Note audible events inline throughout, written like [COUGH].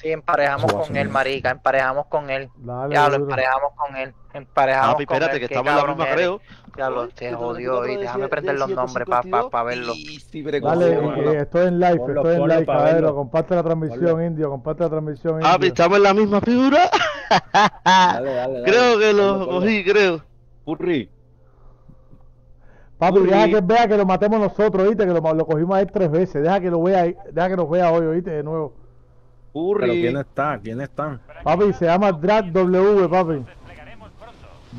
Sí, emparejamos con él, marica, emparejamos con él. Dale, Ya lo emparejamos con él. Emparejamos Papi, con espérate, él. que estamos en la misma, creo. Ya lo se jodió y déjame prender los nombres para pa, verlo. Dale, eh, estoy en live, Ponlo, estoy en live, verlo. Comparte la transmisión, Ponlo. indio, comparte la transmisión, Papi, indio. estamos en la misma figura. [LAUGHS] Dale, dale, dale. Creo que lo cogí, creo. Purri. Papi, deja que vea que lo matemos nosotros, ¿oíste? Que lo, lo cogimos a él tres veces. Deja que lo vea, deja que nos vea hoy, ¿oíste? De nuevo. Pero ¿quién está? ¿Quién están? Papi, se llama Drag W, papi.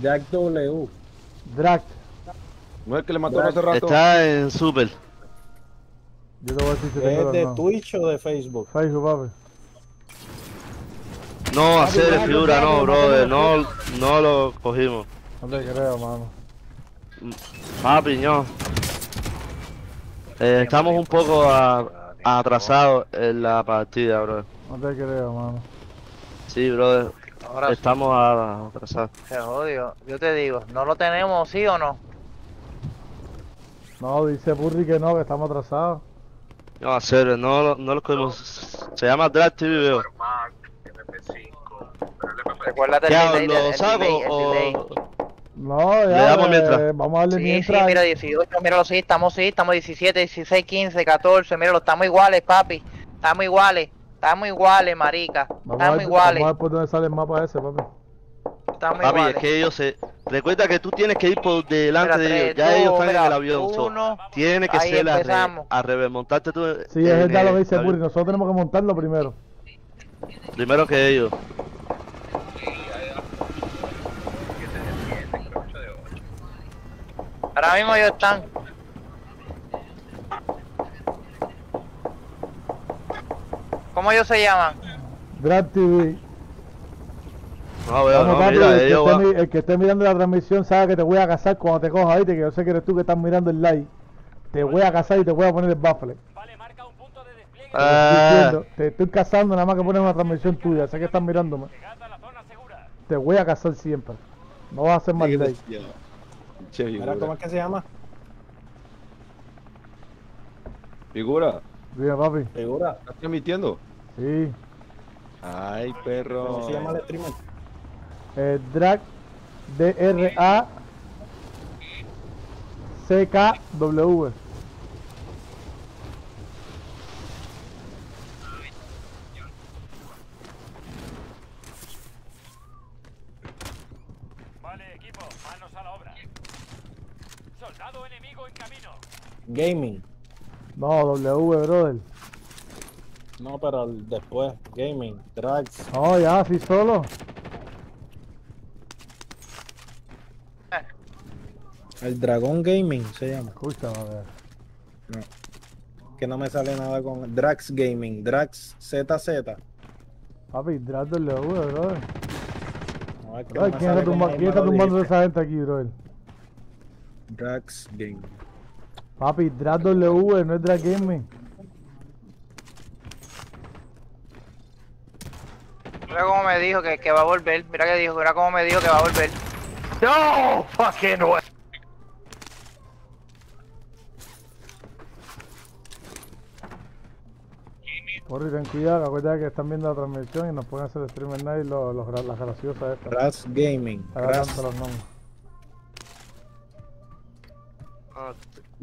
Jack W. Drag. No es el que le mató hace rato. Está en Super. Yo te voy a decir si ¿Es de. Twitch o de Facebook? Facebook, papi. No, hacer deja que figura, no, brother. No, no lo cogimos. No te creo, mano. Papi, no. Eh, estamos un poco a- atrasados en la partida, bro. No te creo, mano. Sí, brother. Ahora sí, Estamos a- atrasados. se jodió. Yo te digo, ¿no lo tenemos, sí o no? No, dice Burry que no, que estamos atrasados. No, hacer, no, lo- no lo cogimos. Se llama Drag TV, veo. Recuérdate ¿Qué el ¿Lo saco o...? No, ya. Le damos eh, mientras. Vamos a darle Sí, sí, mientras. mira, 18, míralo, sí, estamos, sí, estamos 17, 16, 15, 14, míralo, estamos iguales, papi, estamos iguales, estamos iguales, marica, Vamos a, estamos ver, iguales, vamos a ver por dónde sale el mapa ese, papi. estamos Papi, iguales. es que ellos se... Recuerda que tú tienes que ir por delante Mira, de ellos. Ya ellos están en mira, el avión. so, uno, tiene que ser a, re, a remontarte tú. Sí, es en verdad lo el que dice. Burry. Nosotros tenemos que montarlo primero. Primero que ellos. ahora mismo ellos están, ¿cómo ellos se llaman? Drag TV. No, veo, Vamos, no, papi, mira, el, que esté, van- mi- el que esté mirando la transmisión sabe que te voy a casar cuando te coja, ¿viste? Que yo sé que eres tú que estás mirando el live. Te voy a casar y te voy a poner el baffle. Ah, Diciendo, te estoy casando nada más que pones una transmisión tuya. Sé que estás mirándome. Te voy a casar siempre. No vas a hacer más ley. Che, Mira, figura. ¿cómo es que se llama? Figura. Bien, papi. Figura. ¿Estás transmitiendo? Sí. Ay, perro. ¿Cómo se llama el streamer? Eh, drag D-R-A C-K-W. Vale, equipo, manos a la obra. Soldado enemigo en camino. Gaming. No, W, brother. No, pero el- después. Gaming. Drags. No, ya, así solo. El Dragón Gaming se llama. Escúchame, a ver. Que no me sale nada con Drax Gaming. Drax ZZ. Papi, drag W, brother. No, es que Ay, no ¿Quién está, tumba- quién tumbando a dijiste. esa gente aquí, brother? Drax Gaming. Papi, drag W, no es drag gaming. Mira cómo me dijo que, que va a volver, mira que dijo, mira cómo me dijo que va a volver. No, fucking way. Corri, ten cuidado, acuérdate que están viendo la transmisión y nos pueden hacer streamer night los, los, las graciosas estas. Drax Gaming. Tanto los nombres.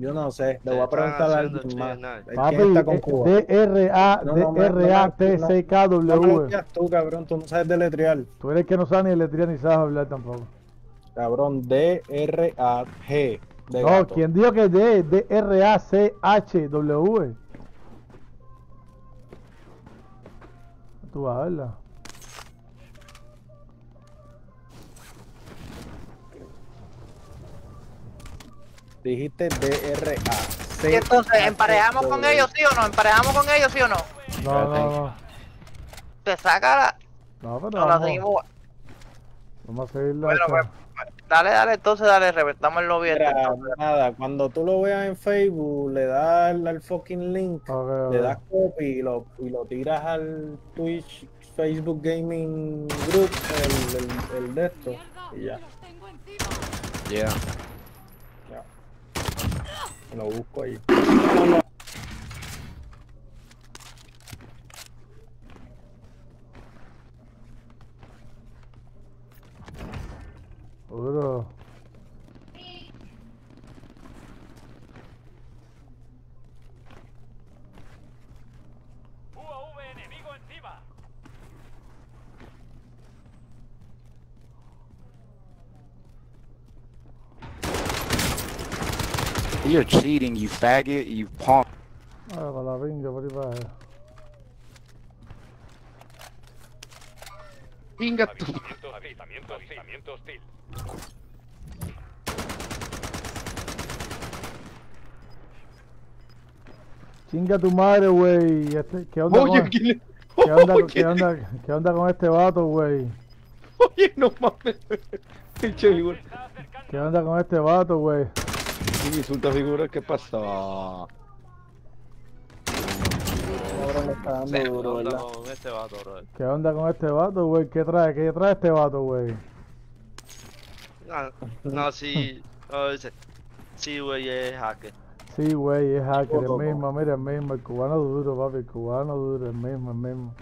Yo no sé. Le voy a preguntar a alguien más. chingar. ¿Quién Papi, está con eh, Cuba? D-R-A, no, no me- D-R-A-T-C-K-W. Tú, cabrón. Tú no sabes deletrear. Tú eres el que no sabe ni letría ni sabes hablar tampoco. Cabrón. D-R-A-G. No. ¿quién dijo que D? D-R-A-C-H-W. Tú vas a verla. Dijiste D-R-A. Y entonces, ¿emparejamos con ellos sí o no? ¿Emparejamos con ellos sí o no? No, no, no. Te saca la... No, pero No, la vamos, seguimos. vamos a seguirla. Bueno, pues, dale, dale, entonces dale, reventamos el lobby este, Mira, nada, cuando tú lo veas en Facebook, le das al, fucking link, le das copy y lo, y lo tiras al Twitch, Facebook Gaming Group, el, el, el de esto, y ya, Yeah. Lo busco ahí. Duro. UAV enemigo encima. You're cheating, you faggot, you punk. Ah, para la pinga, por ahí para allá. Venga tú. Avistamiento, avistamiento, avistamiento hostil. Chinga tu madre, güey. Este, ¿Qué onda Oye, con, ¿quién le- ¿qué onda, Oye, qué onda, qué onda con este vato, güey? Oye, no mames. [LAUGHS] Pinche figura. Está acercando. ¿Qué onda con este vato, ¿Quién insulta figura? ¿Qué pasa? Ahora me está dando duro, Onda ¿verdad? con este vato, bro. ¿Qué onda con este vato, güey? ¿Qué trae? ¿Qué trae este vato, güey? No, no, sí. No, dice. Sí, güey, es hacker. Sí, güey, es hacker, el mismo, mira, el mismo, el cubano duro, papi, el cubano duro, el mismo, el mismo.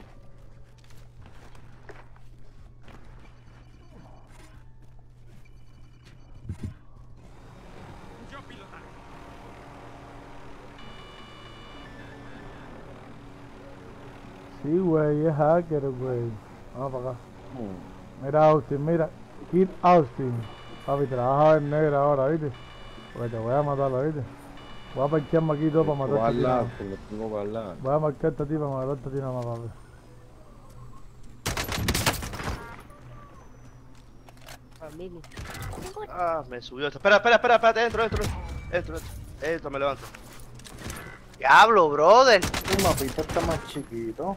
Sí, güey, es hacker, güey. Vamos para acá. Mira, Austin, mira. Kid Austin. Papi, te la vas a ver negra ahora, ¿viste? Porque te voy a matar, ¿viste? Voy a parquearme aquí todo para matar a este hablar. Voy a marcarte a ti para matarte a ti nada más, papi. Ah, me subió esto. Espera, espera, espera, espérate, entro, entro. Entro, entro. Entro, me levanto. Diablo, brother. El mapita está más chiquito.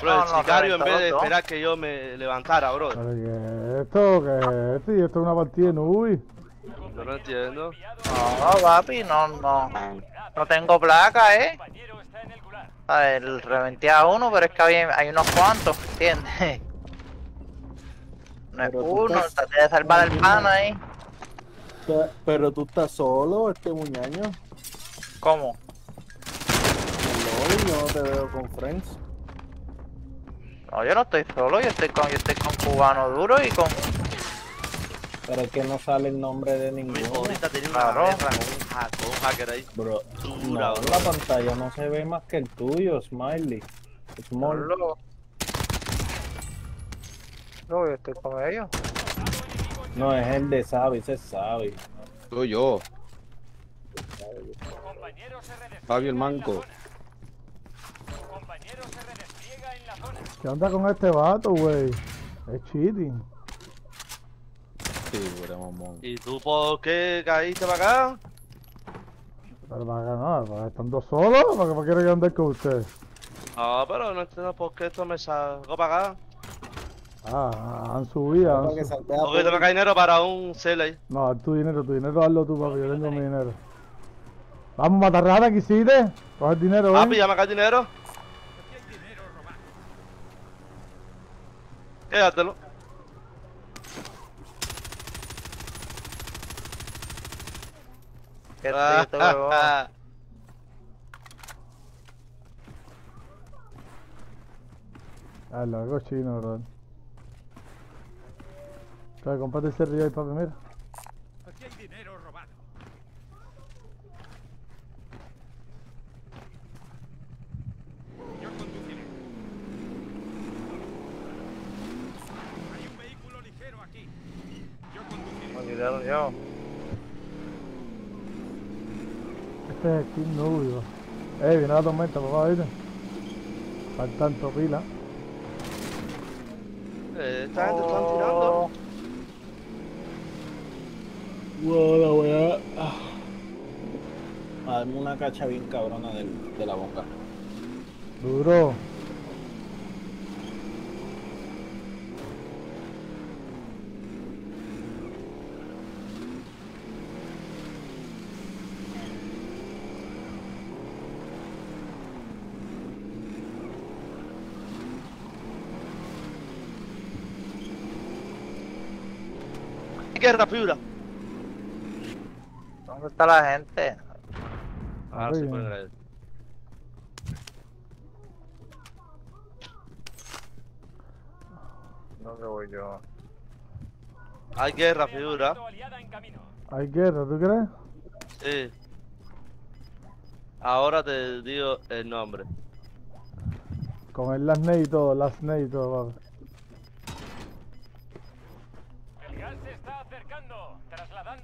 Bro, el no, sicario en vez de esperar que yo me levantara, bro. Esto, que esto, y esto es una partida de Nubi. Yo no entiendo. No, papi, no, no. No tengo placa, eh. El. A ver, reventé a uno, pero es que había, hay unos cuantos, ¿entiendes? [LAUGHS] No es uno, estás- traté de salvar al pana ahí. Pe- Pero tú estás solo, este muñaño. ¿Cómo? Yo no te veo con friends. No, yo no estoy solo, yo estoy con, yo estoy con cubano duro y con. Pero es que no sale el nombre de Mi ninguno. tenía una Claro. guerra con un, ha- con un hacker ahí. Bro, Dura, no, bro. la pantalla no se ve más que el tuyo, Smiley. Small. Solo. No, yo estoy con ellos. No, es el de Sabi, ese es Sabi. Soy yo, Compañero se redespliega Fabio el Manco. Compañero se ¿Qué onda con este vato, güey? Es cheating. Figura, mamón. ¿Y tú por qué caíste para acá? Pero para ganar, para estando solo, ¿para qué para qué quiero andar con ustedes? Ah, pero no entiendo por qué esto me sacó para acá. Ah, han subido, han Para que su- salte a Porque te me cae dinero para un cel ahí. No, tu dinero, tu dinero, hazlo tú, papi, yo tengo mi dinero. Vamos, matarrata, ¿qué hiciste? Coge el dinero, Papi, ya me cae dinero. Quédatelo. Qué triste. [LAUGHS] Ah, lo hago chino, bro. Claro, comprate ese río ahí, papi, mira. Aquí hay dinero robado. Yo conduciré. Hay un vehículo ligero aquí. Yo yo. Este es el King Nubi, bro. Eh, viene la tormenta, papá, ¿viste? Faltan pila. Eh, Esta gente están tirando. Wow, la weá. Ah. Darme una cacha bien cabrona del- de la boca. Duro. Guerra fibra. ¿Dónde está la gente? Ah, Muy sí, bien. pueden creer. ¿Dónde voy yo? Hay guerra figura. Hay guerra, ¿tú crees? Sí. Ahora te digo el nombre. Con el last name y todo, last name y todo, papi.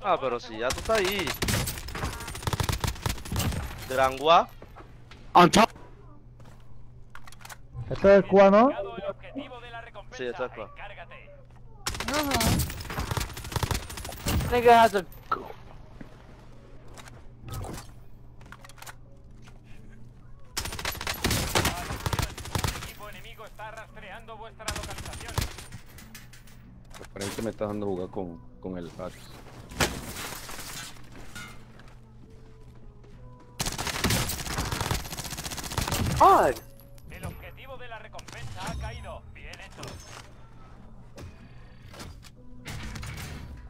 Ah, pero si ya tú estás ahí. Gran Gua. On top. Este es el el la recompensa. Sí, esto es claro. Encárgate. Nigga has a... El equipo enemigo está rastreando vuestra localización. Parece que me está dando jugar con, con el Axe. El objetivo de la recompensa ha caído. Bien hecho.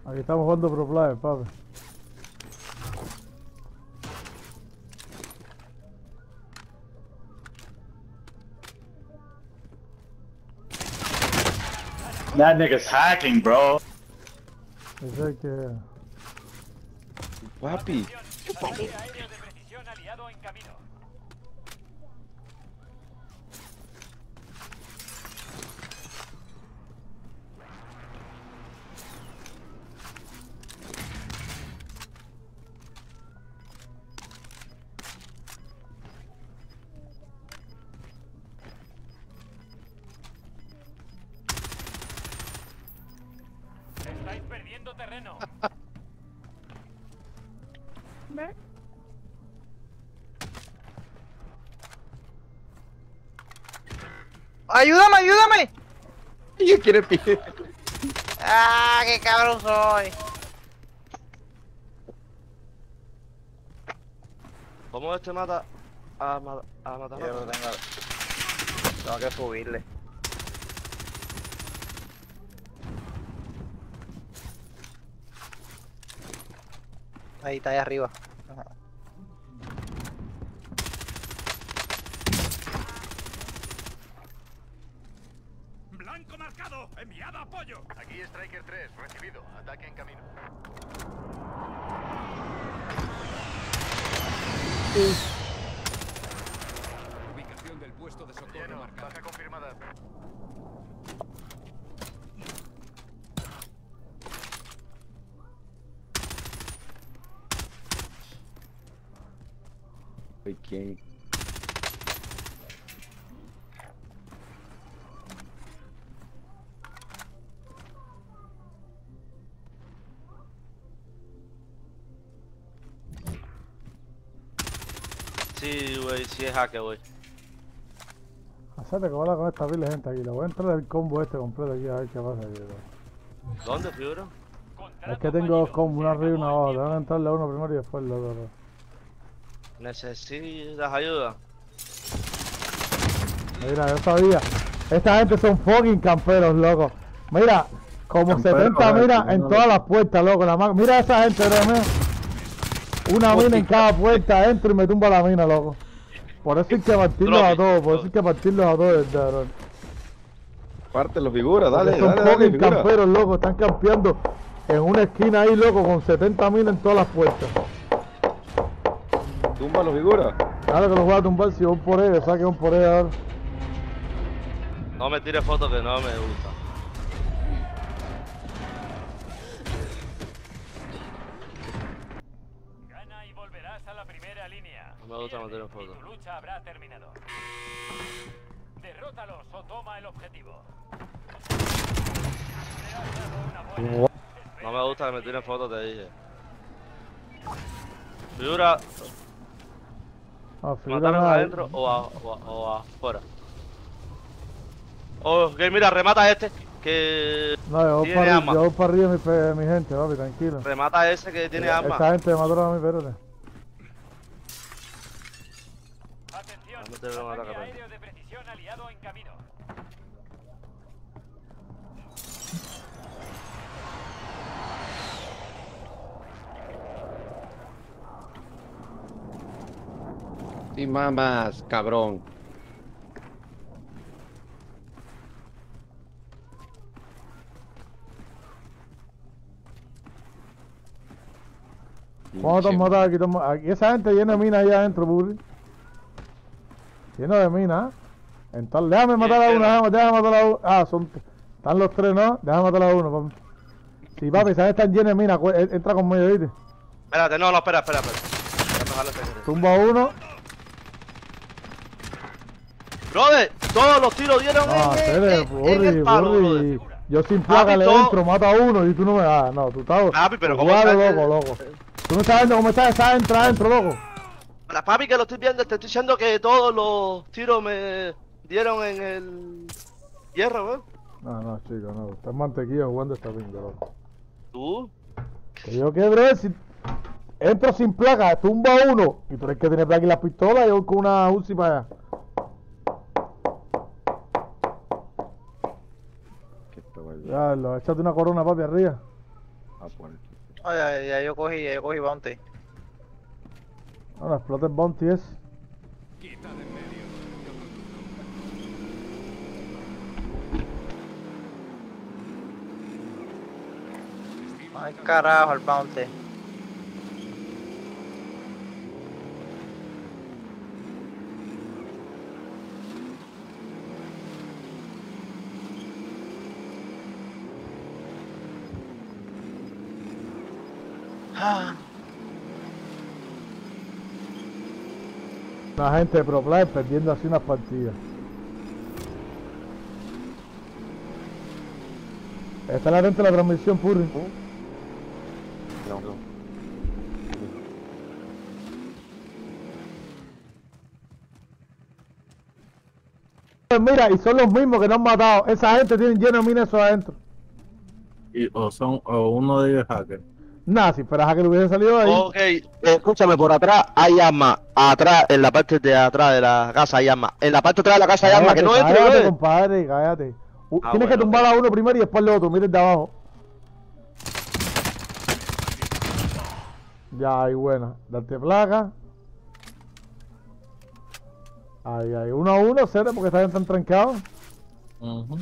Aquí estamos jugando pro player, papi. That nigga's hacking, bro. Ese es que... Papi. Ataque aéreo ¡Ayúdame, ayúdame! [LAUGHS] ¿Quién quiere pie? ¡Ah, qué cabrón soy! ¿Cómo este mata a, ma- a matar Yo tengo... Tengo que subirle. Ahí está, ahí arriba. Ajá. Blanco marcado. Enviado apoyo. Aquí Striker 3, recibido. Ataque en camino. Ubicación del puesto de socorro Lleno, marcado. baja confirmada. Ay, ¿Quién? Sí, güey, sí es hacker, güey. Hacete que voy a hablar con esta pila de gente aquí. Le voy a entrar el combo este completo aquí a ver qué pasa aquí. bro. ¿Dónde, figura? Es que tengo dos combos, una arriba y una abajo. Tengo que entrarle a uno primero y después el otro. bro. ¿Necesitas ayuda? Mira, yo sabía. Esta gente son fucking camperos, loco. Mira, como Camperos, 70 a ver, minas si no, en no todas las puertas, loco. La Mira esa gente, bro, mira. Una mina en cada puerta, entro y me tumba la mina, loco. Por eso hay que partirlos a todos, por eso hay que partirlos a todos, verdad, bro. Parte los figuras, Porque dale, son dale, dale, camperos, loco. Están campeando en una esquina ahí, loco, con 70 mil en todas las puertas. Tumba los figuras. Claro que los voy a tumbar si voy por ellos, saque un por ellos ahora. No me tires fotos que no me gusta. Línea. No me gusta Pierde meter en y foto. tu lucha habrá terminado. Derrótalos o toma el objetivo. No me gusta que me tiren fotos, te dije. Figura, Ah, figura ¿mataron nada. adentro o, a, o, a- o afuera? Oh, ok, mira, remata a este que No, yo voy tiene para arma. arriba, yo voy para arriba mi, gente, papi, tranquilo. Remata a ese que tiene arma. Esta gente me mataron a mí, espérate. Ataque ataque rápido. aéreo de precisión aliado en camino. Y mamás, cabrón. ¿Cómo te te Aquí esa gente llena de minas allá adentro, burri. Lleno de minas. Entonces, déjame matar a ¿quién uno, déjame, déjame matar a uno. Ah, son. Están los tres, ¿no? Déjame matar a uno, papi. Sí, papi, gente están llenas de minas. Entra conmigo, ¿viste? Espérate, no, no, espera, espera, espera. Tumba uno. Brother, todos los tiros dieron Ah, en, Cele, en- en Burri, el palo, Burri. brother. Yo sin placa le entro, mata a uno y tú no me das. No, tú estás. Papi, pero ¿cómo sabes que- loco, loco. Tú no estás viendo cómo estás, estás adentro, adentro, loco. La papi que lo estoy viendo, te estoy diciendo que todos los tiros me dieron en el hierro, weón. No, no, chico, no. Estás mantequilla jugando esta pinga, loco. Tú, Que yo qué, bro, si entro sin placa, tumba uno. Y tú eres que tiene placa y la pistola, y yo con una Uzi para allá. Ya, lo, échate una corona, papi, arriba. a poner. Ay, ay, ya yo cogí, ya yo cogí bounty. Ahora, explota el bounty ese. Ay, carajo, el bounty. Ah, La gente de Pro Player perdiendo así unas partidas. Está la gente de la transmisión, Purri. No, no. Pues Mira, y son los mismos que nos han matado. Esa gente tiene lleno de minas adentro. Y, o son, o uno de ellos es hacker. Nah, si fuera que le hubiese salido ahí. ok, eh, escúchame, por atrás hay armas, atrás, en la parte de atrás de la casa hay armas, en la parte de atrás de la casa hay armas, que no entre, cállate, compadre, cállate. U- Ah, Tienes que tumbar a uno primero y después al otro. Mira el de abajo. Ya, ahí buena. Darte placa. Ahí, ahí. Uno a uno, cero, porque están tan trancados. Ujú.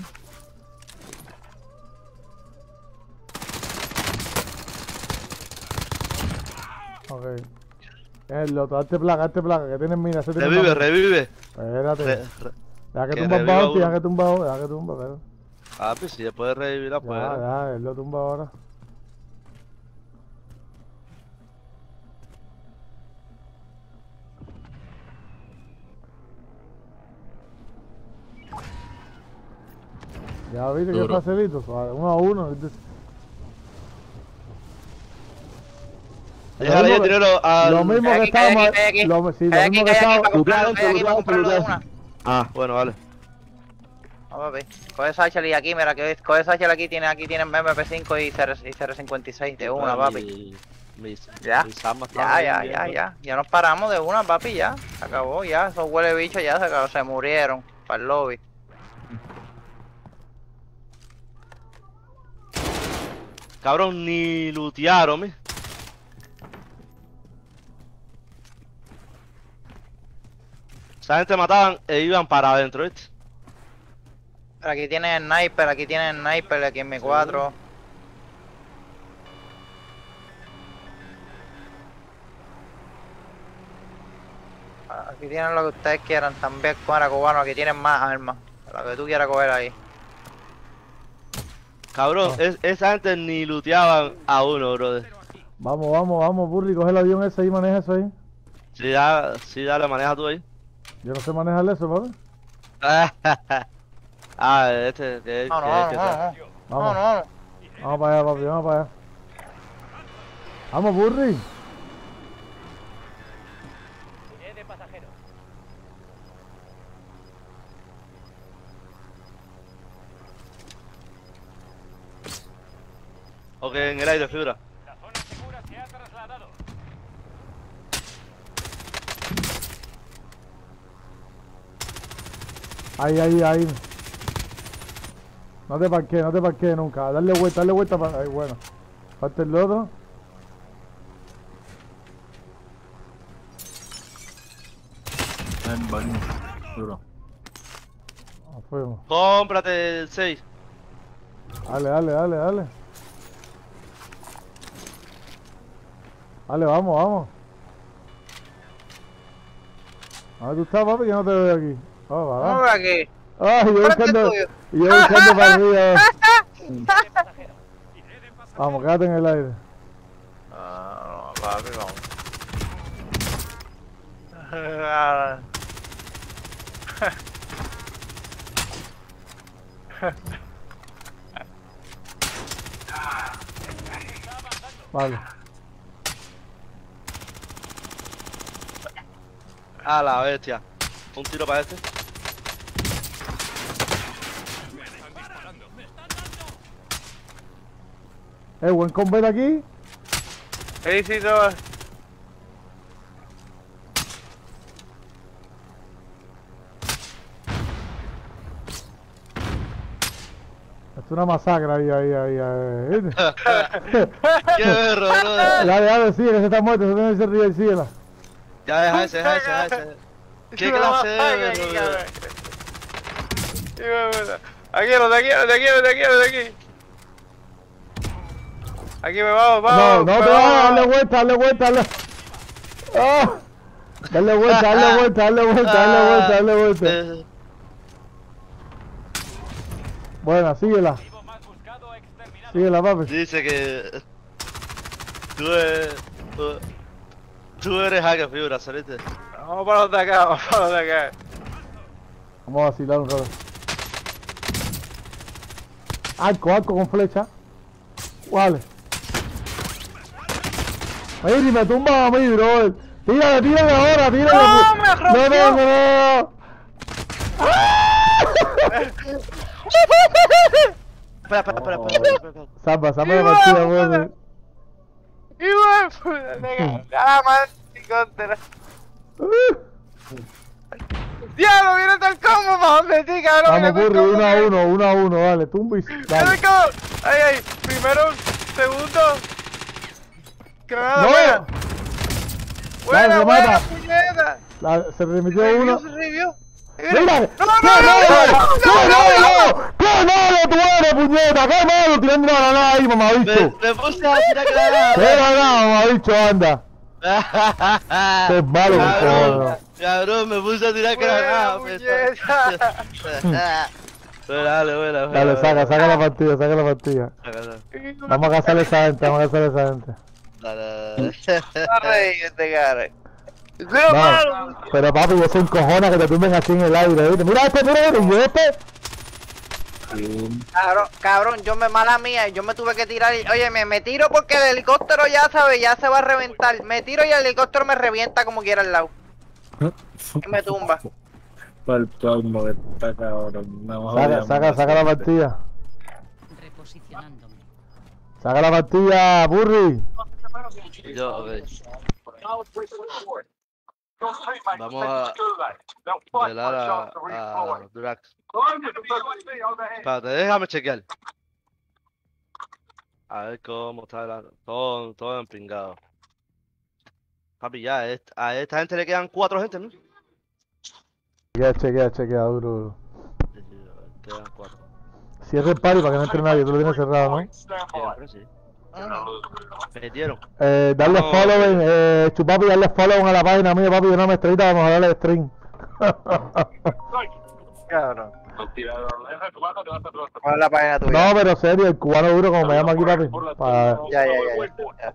Ok. El otro, darte placa, darte placa, que tienes mina. tiene Revive, revive. Espérate. Re- re- Deja que que tumba uno. deja que tumba, deja que tumba, pero. Ah, pues si después de revivir la Ya, puerta. ya, él lo tumba ahora. Ya viste que Duro. facilito, suave, uno a uno. ¿Viste? Déjale Lo el mismo que- dinero al... Lo mismo que estábamos. Lo, sí, mismo que estábamos. de. Ah, bueno, vale. No, papi. Coge Satchel y aquí, mira, que coge Satchel aquí, tiene, aquí tienen MP5 y, CR, y CR56 de una, papi. Ya. Ya, ya, ya, ya. Ya nos paramos de una, papi, ya. Se acabó, ya. Esos huele bichos ya se acabó, se murieron. Para el lobby. Cabrón, ni lutearon, mi. Esa gente mataban e iban para adentro, ¿viste? Pero aquí tienen sniper, aquí tienen sniper, aquí en mi 4. Aquí tienen lo que ustedes quieran también, para cubano, aquí tienen más armas. Lo que tú quieras coger ahí. Cabrón, es- esa gente ni luteaban a uno, brother. Vamos, vamos, vamos, Burri, coge el avión ese ahí, maneja eso ahí. Sí, ya, sí, dale, maneja tú ahí. Yo no sé manejar eso, papi. [LAUGHS] ah, este, No, que- no, no, sea. no. Vamos, no. vamos para allá, papi, vamos para allá. Vamos, Burri. de pasajeros. Ok, en el aire, figura. La zona segura se ha trasladado. Ahí, ahí, ahí. No te parquees, no te parquees nunca. Darle vuelta, darle vuelta para. Ahí, bueno. Falta el otro. En baño. Duro. Nos fuimos. Cómprate el 6. Dale, dale, dale, dale. Dale, vamos, vamos. A ver, tú estás, papi, que no te veo aquí. Oh, va, Vamos va. aquí. Ay, yo buscando. yo buscando [LAUGHS] para arriba. [LAUGHS] Vamos, quédate en el aire. Ah, no, papi, vamos. Vale. [LAUGHS] A la bestia. Un tiro para este. Eh, buen combat aquí. Éxito. Es una masacre ahí, ahí, ahí, ahí. ¿viste? [LAUGHS] Qué berro, brother. Dale, dale, sigue, que se está muerto, se tiene que ser ríe, síguela. Ya deja ese, deja ese, deja ese. ¿Qué [LAUGHS] clase de berro, de puta. Aquí, no, de aquí, de aquí, de aquí, de aquí. Aquí me vamos, No, vamos. no a vamos. darle vuelta, darle vuelta, darle. ¡Ah! Dale vuelta, dale vuelta, dale [LAUGHS] vuelta, dale vuelta, dale vuelta. Eh, Buena, síguela. Síguela, papi. Dice que tú eres, tú, tú eres hacker figura, ¿saliste? Vamos para los de acá, vamos para los de acá. Vamos a vacilar un rato. Arco, arco con flecha. Vale. Miri, me tumba a mí, bro. Tírale, tírale ahora, tírale. ¡No, me No, no, no, no. Espera, espera, espera, espera, salva la ¡Viva, partida, weón. De nega. Ah, man, psicótera. Diablo, viene el combo para donde ti, cabrón. Vamos, combo uno a uno, uno a uno, dale, el combo. Ay, ay, primero, segundo. Granada, No. buena. Buena, Dale, buena, mata. La- se remitió Revivió, uno. se revivió. ¡Mira! No, ¡Qué no, no, no, ¡Qué no, no, malo! ¡Qué malo tú eres, puñeta! ¡Qué malo tirando una granada ahí, Me, mamabicho! me puse a tirar ¡Qué granada. granada, mamabicho, anda! [LAUGHS] ¡Qué malo, Cabrón, cabrón! me puse a tirar Buena, granada. puñeta. [LAUGHS] Bueno, dale, buena, buena. Dale, saca, buena. saca la partida, saca la partida. Vamos a cazar esa gente, vamos a cazar esa gente. Este pero papi, eso encojona que te tumben así en el aire, ¿viste? Mira este, mira este, y este. Cabrón, cabrón, yo me mala mía, yo me tuve que tirar. y- Oye, me, me tiro porque el helicóptero ya sabe, ya se va a reventar. Me tiro y el helicóptero me revienta como quiera al lado. Y me tumba. Pa'l palmo que está cabrón. No, Saca, saca, saca la gente. partida. Reposicionándome. Saca la partida, Burry. Yo, ok. Vamos a velar a, a Durax. Espérate, déjame chequear. A ver cómo está la... Todo, todo empingado. Papi, ya, a est- a esta gente le quedan cuatro gente, ¿no? Chequea, chequea, chequea, duro, duro. Sí, sí, quedan cuatro. Cierra el party para que no entre nadie, tú lo tienes cerrado, ¿no? Siempre, sí. Metieron. Eh, darle following, eh, chupapi, darle follow a la página mía, papi, de una maestrita, vamos a darle stream. [LAUGHS] Cabrón. ¿Cuál es la página tuya? no, pero serio, el cubano duro, como me llama aquí, papi. Para... Ya, ya, ya.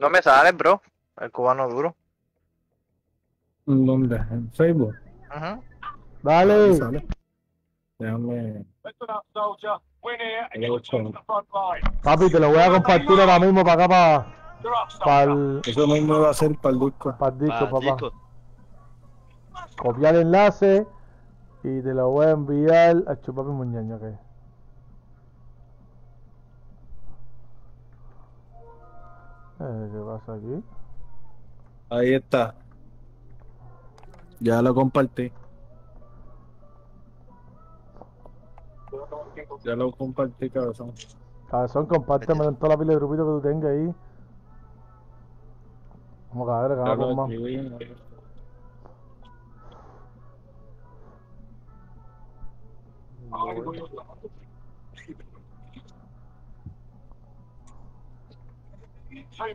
No me sale, bro. El cubano duro. ¿Dónde? ¿En Facebook? Ajá. Dale. Sale. Déjame. Papi, te lo voy a compartir ahora mismo para acá, para, para el, Eso mismo va a ser para el disco. para el disco, Pa, papá. disco. Copiar el enlace y te lo voy a enviar a Chupapi Muñeño, que eh, ¿Qué pasa aquí? Ahí está. Ya lo compartí. Ya lo compartí, cabezón. Cabezón, compártemelo en toda la pila de grupitos que tú tengas ahí. Vamos a ver, Ya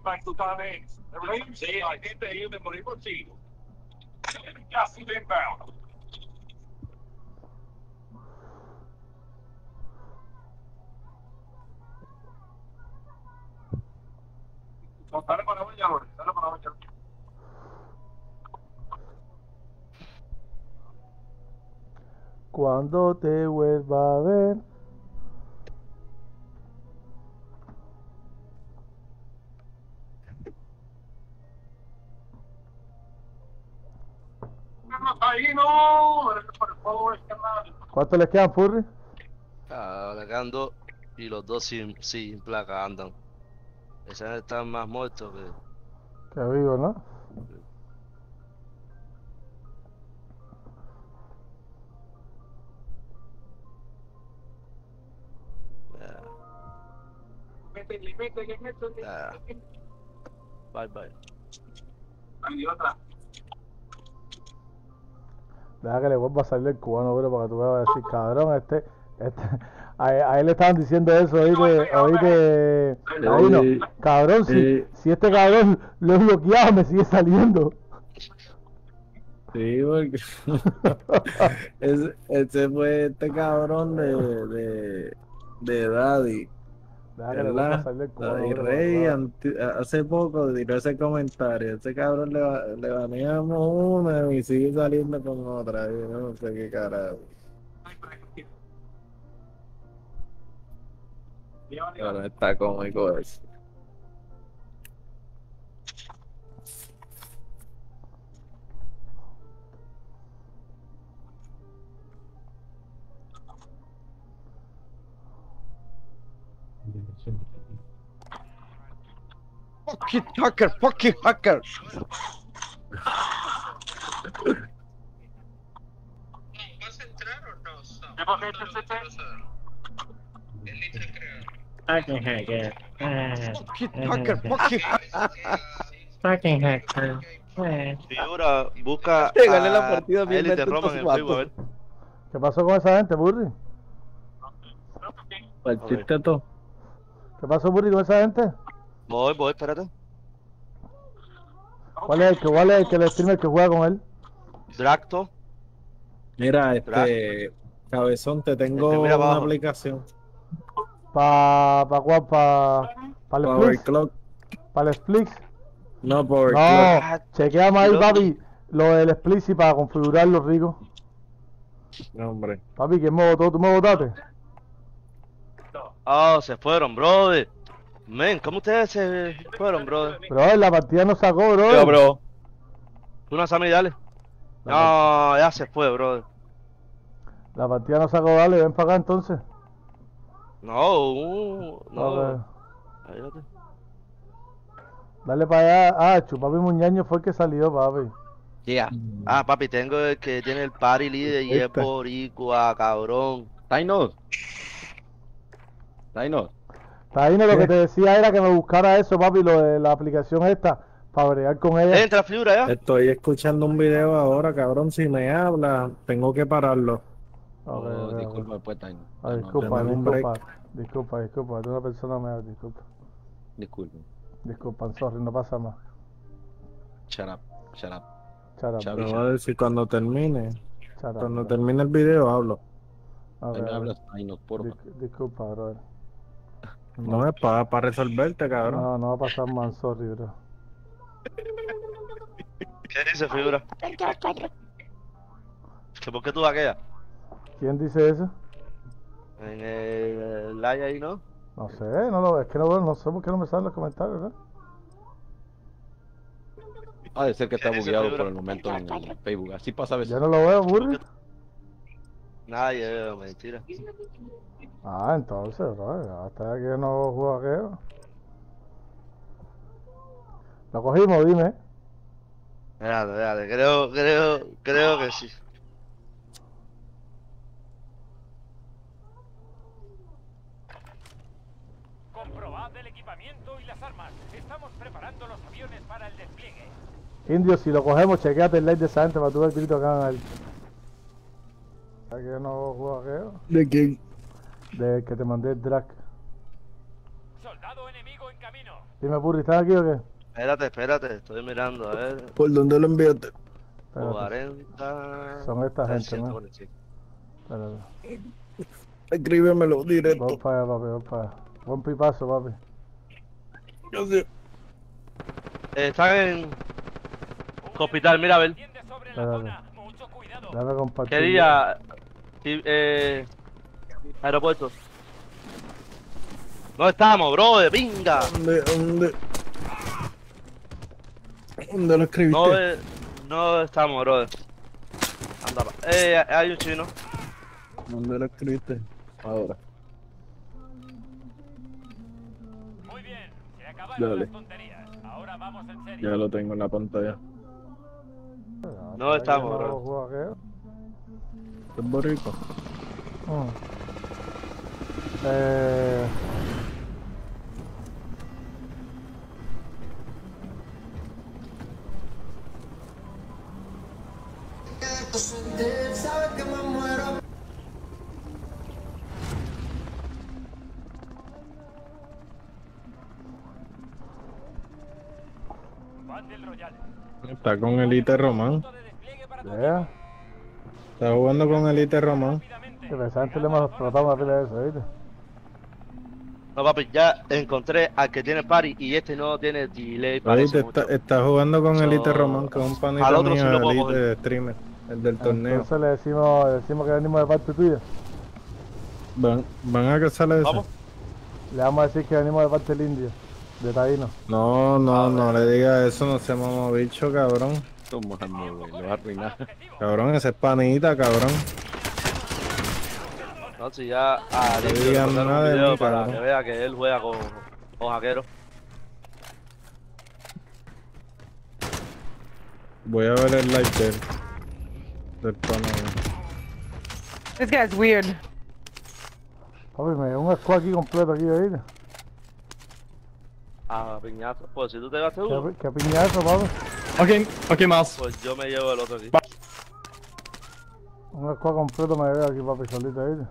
Bactutanes. Sí, hay gente de dale para allá. Cuando te vuelva a ver. ¿Cuánto les quedan, Furry? Ah, le quedan dos y los dos sin, sin placa andan. Esos están más muertos que. Que vivo, ¿no? ah, métele, métele. ah. Bye bye. Hay otra. Deja que le vuelva a salir el cubano, bro, para que tú veas a decir, cabrón, este, este, [LAUGHS] a, a él le estaban diciendo eso, oíste, oíste, ahí no, Eh, cabrón, si, eh. si este cabrón lo he bloqueado, me sigue saliendo. Sí, porque [LAUGHS] ese, ese fue este cabrón de, de, de Daddy. ¿Verdad? bro, Rey hace poco tiró ese comentario. Ese cabrón le, ba- le baneamos una y sigue saliendo con otra. Yo no sé qué carajo. Ahora está cómico eso. Fucking hacker, fucking hacker. ¿Qué pasa, este Fucking hacker. Fucking hacker, fucking [LAUGHS] Fucking hacker. Figura, busca. Te [LAUGHS] gané la a- partida a bien estos Facebook, a ver. ¿Qué pasó con esa gente, Burry? Partiste todo. ¿Qué pasó, Burry, con esa gente? Voy, voy, espérate. ¿Cuál es el que, cuál es el que el streamer que juega con él? Dracto. Mira, este cabezón, te tengo mira una abajo. aplicación. Pa, pa cuál, pa, pa el Power Splix, Clock. pa el Splix. No, Power No, Clock. chequeamos ahí, papi, lo del Explicit para configurarlo rico. No, hombre. Papi, ¿quién me votó? ¿Tú me votaste? Ah, se fueron, brother. Men, ¿cómo ustedes se fueron, brother? Bro, la partida no sacó, bro. Yo, bro. Una Sammy, dale. No, ya se fue, brother. La partida no sacó, dale, ven para acá entonces. No, uh, no. Ok. Ahí no te- Dale para allá. Ah, Chupapi Muñaño fue el que salió, papi. Yeah. Ah, papi, tengo el que tiene el party líder y es boricua, cabrón. Tainos. Tainos. Taino, lo ¿Qué? que te decía era que me buscara eso, papi, lo de la aplicación esta, para bregar con ella. Entra, figura, ya. Estoy escuchando un video ahora, cabrón. Si me habla, tengo que pararlo. Oh, disculpa después, Tainos. Ah, No, disculpa, break. disculpa, disculpa, disculpa, tú eres una persona mejor, disculpa. Disculpa. Disculpa, sorry, no pasa más. Shut up. Shut up. Shut up, Chao. Te voy a decir cuando termine. shut up, Cuando bro. termine el video hablo. Me ok. hablas, Tainos, porfa. Dis- disculpa, brother. No es para resolverte, cabrón. No, no va a pasar más, sorry, bro. ¿Qué dice, figura? ¿Que ¿Por qué tú aquella? ¿Quién dice eso? En el live ahí, ¿no? No sé, no lo, es que no, veo, no sé por qué no me salen los comentarios, ¿verdad? Ha de ser que está ¿Qué dice, bugueado por el momento en el Facebook. Así pasa a veces. Ya no lo veo, Burry. Nadie, mentira. Ah, entonces, bro, hasta que no juego. Lo cogimos, dime. Espérate, espérate, creo, creo, creo que sí. Comprobad el equipamiento y las armas. Estamos preparando los aviones para el despliegue. Indio, si lo cogemos, chequeate el like de esa gente para tu ver el grito que hagan ahí. ¿Sabes que yo no juego a qué? ¿De quién? De que te mandé el drag. Soldado enemigo en camino. Dime, Purri, ¿estás aquí o qué? Espérate, espérate, estoy mirando, a ver. ¿Por dónde lo enviaste? Espérate. 40. Son esta gente, 345. Espérate. Escríbemelo directo. Vamos para allá, papi, vamos para allá. Buen pipazo, papi. Eh, están en. Hospital, mira a ver. Espérate. Dame compartir. ¿Qué día? Sí, eh. Aeropuerto. ¿Dónde estamos, bro? De pinga. ¿Dónde, dónde? ¿Dónde lo escribiste? No, eh, no estamos, bro. Anda, pa- eh, hay un chino. ¿Dónde lo escribiste? Ahora. Muy bien, se acabaron Dale. las tonterías. Ahora vamos en serio. Ya lo tengo en la pantalla. No estamos, No bro. juego a qué? ¿Es boricua? Mm. Eh... Está con Elite Román. Yeah. Está jugando con Elite Román. Que pensante le hemos explotado una pila de eso, ¿viste? No, papi, ya encontré al que tiene party y este no tiene delay. Ahorita está, está jugando con So, Elite Román, que es un al panita otro sí mío lo puedo Elite coger. streamer, el del torneo. Entonces le decimos, le decimos que venimos de parte tuya. ¿Van, van a sale eso? Le vamos a decir que venimos de parte del indio, de Taíno. No, no, no le diga eso, no se mamo bicho, cabrón. Toma, güey, lo va a arruinar. Cabrón, ese es panita, cabrón. No, si ya a No Limpio digan nada un de video mí, para cabrón. que vea que él juega con, con hackeros. Voy a ver el live del, del pana. This guy's weird. Papi, me dio un squad aquí completo aquí, ¿viste? A piñazo. Pues si tú te gastas uno, ¿Qué, qué piñazo, papi? Ok, ok, más. pues yo me llevo el otro aquí. Un squad completo me dio aquí, papi, solito, ¿viste?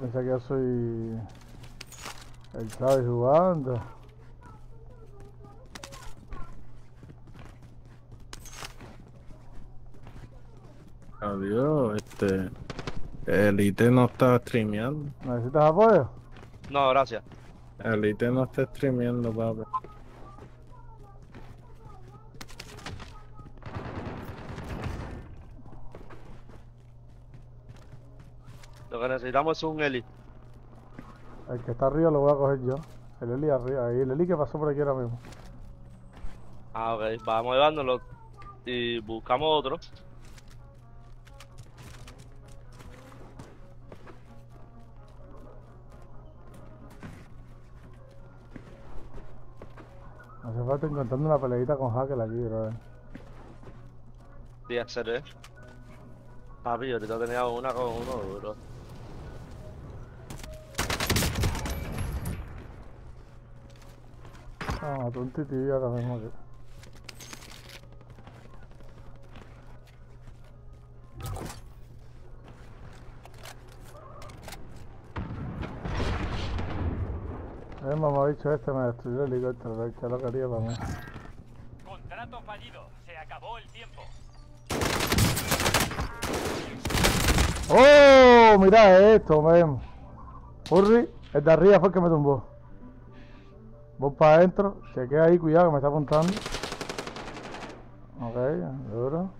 Pensé que yo soy el Chávez jugando. Adiós, este. Elite no está streameando. ¿Necesitas apoyo? No, gracias. Elite no está streameando, papi. Lo que necesitamos es un Eli. El que está arriba lo voy a coger yo. El Eli arriba, ahí el Eli que pasó por aquí ahora mismo. Ah, ok. Vamos llevándolo y buscamos otro. Hace falta encontrando una peleita con Hacker aquí, bro. Sí, hacer, eh. Papi, ahorita tenía una con uno duro. Ah, mató un tití ahora mismo aquí. El mamabicho este me destruyó el helicóptero, que lo quería para mí. Contrato fallido. Se acabó el tiempo. ¡Oh! Mira esto, men. Furry, el de arriba fue el que me tumbó. Voy para adentro, chequea ahí, cuidado que me está apuntando. Ok, duro.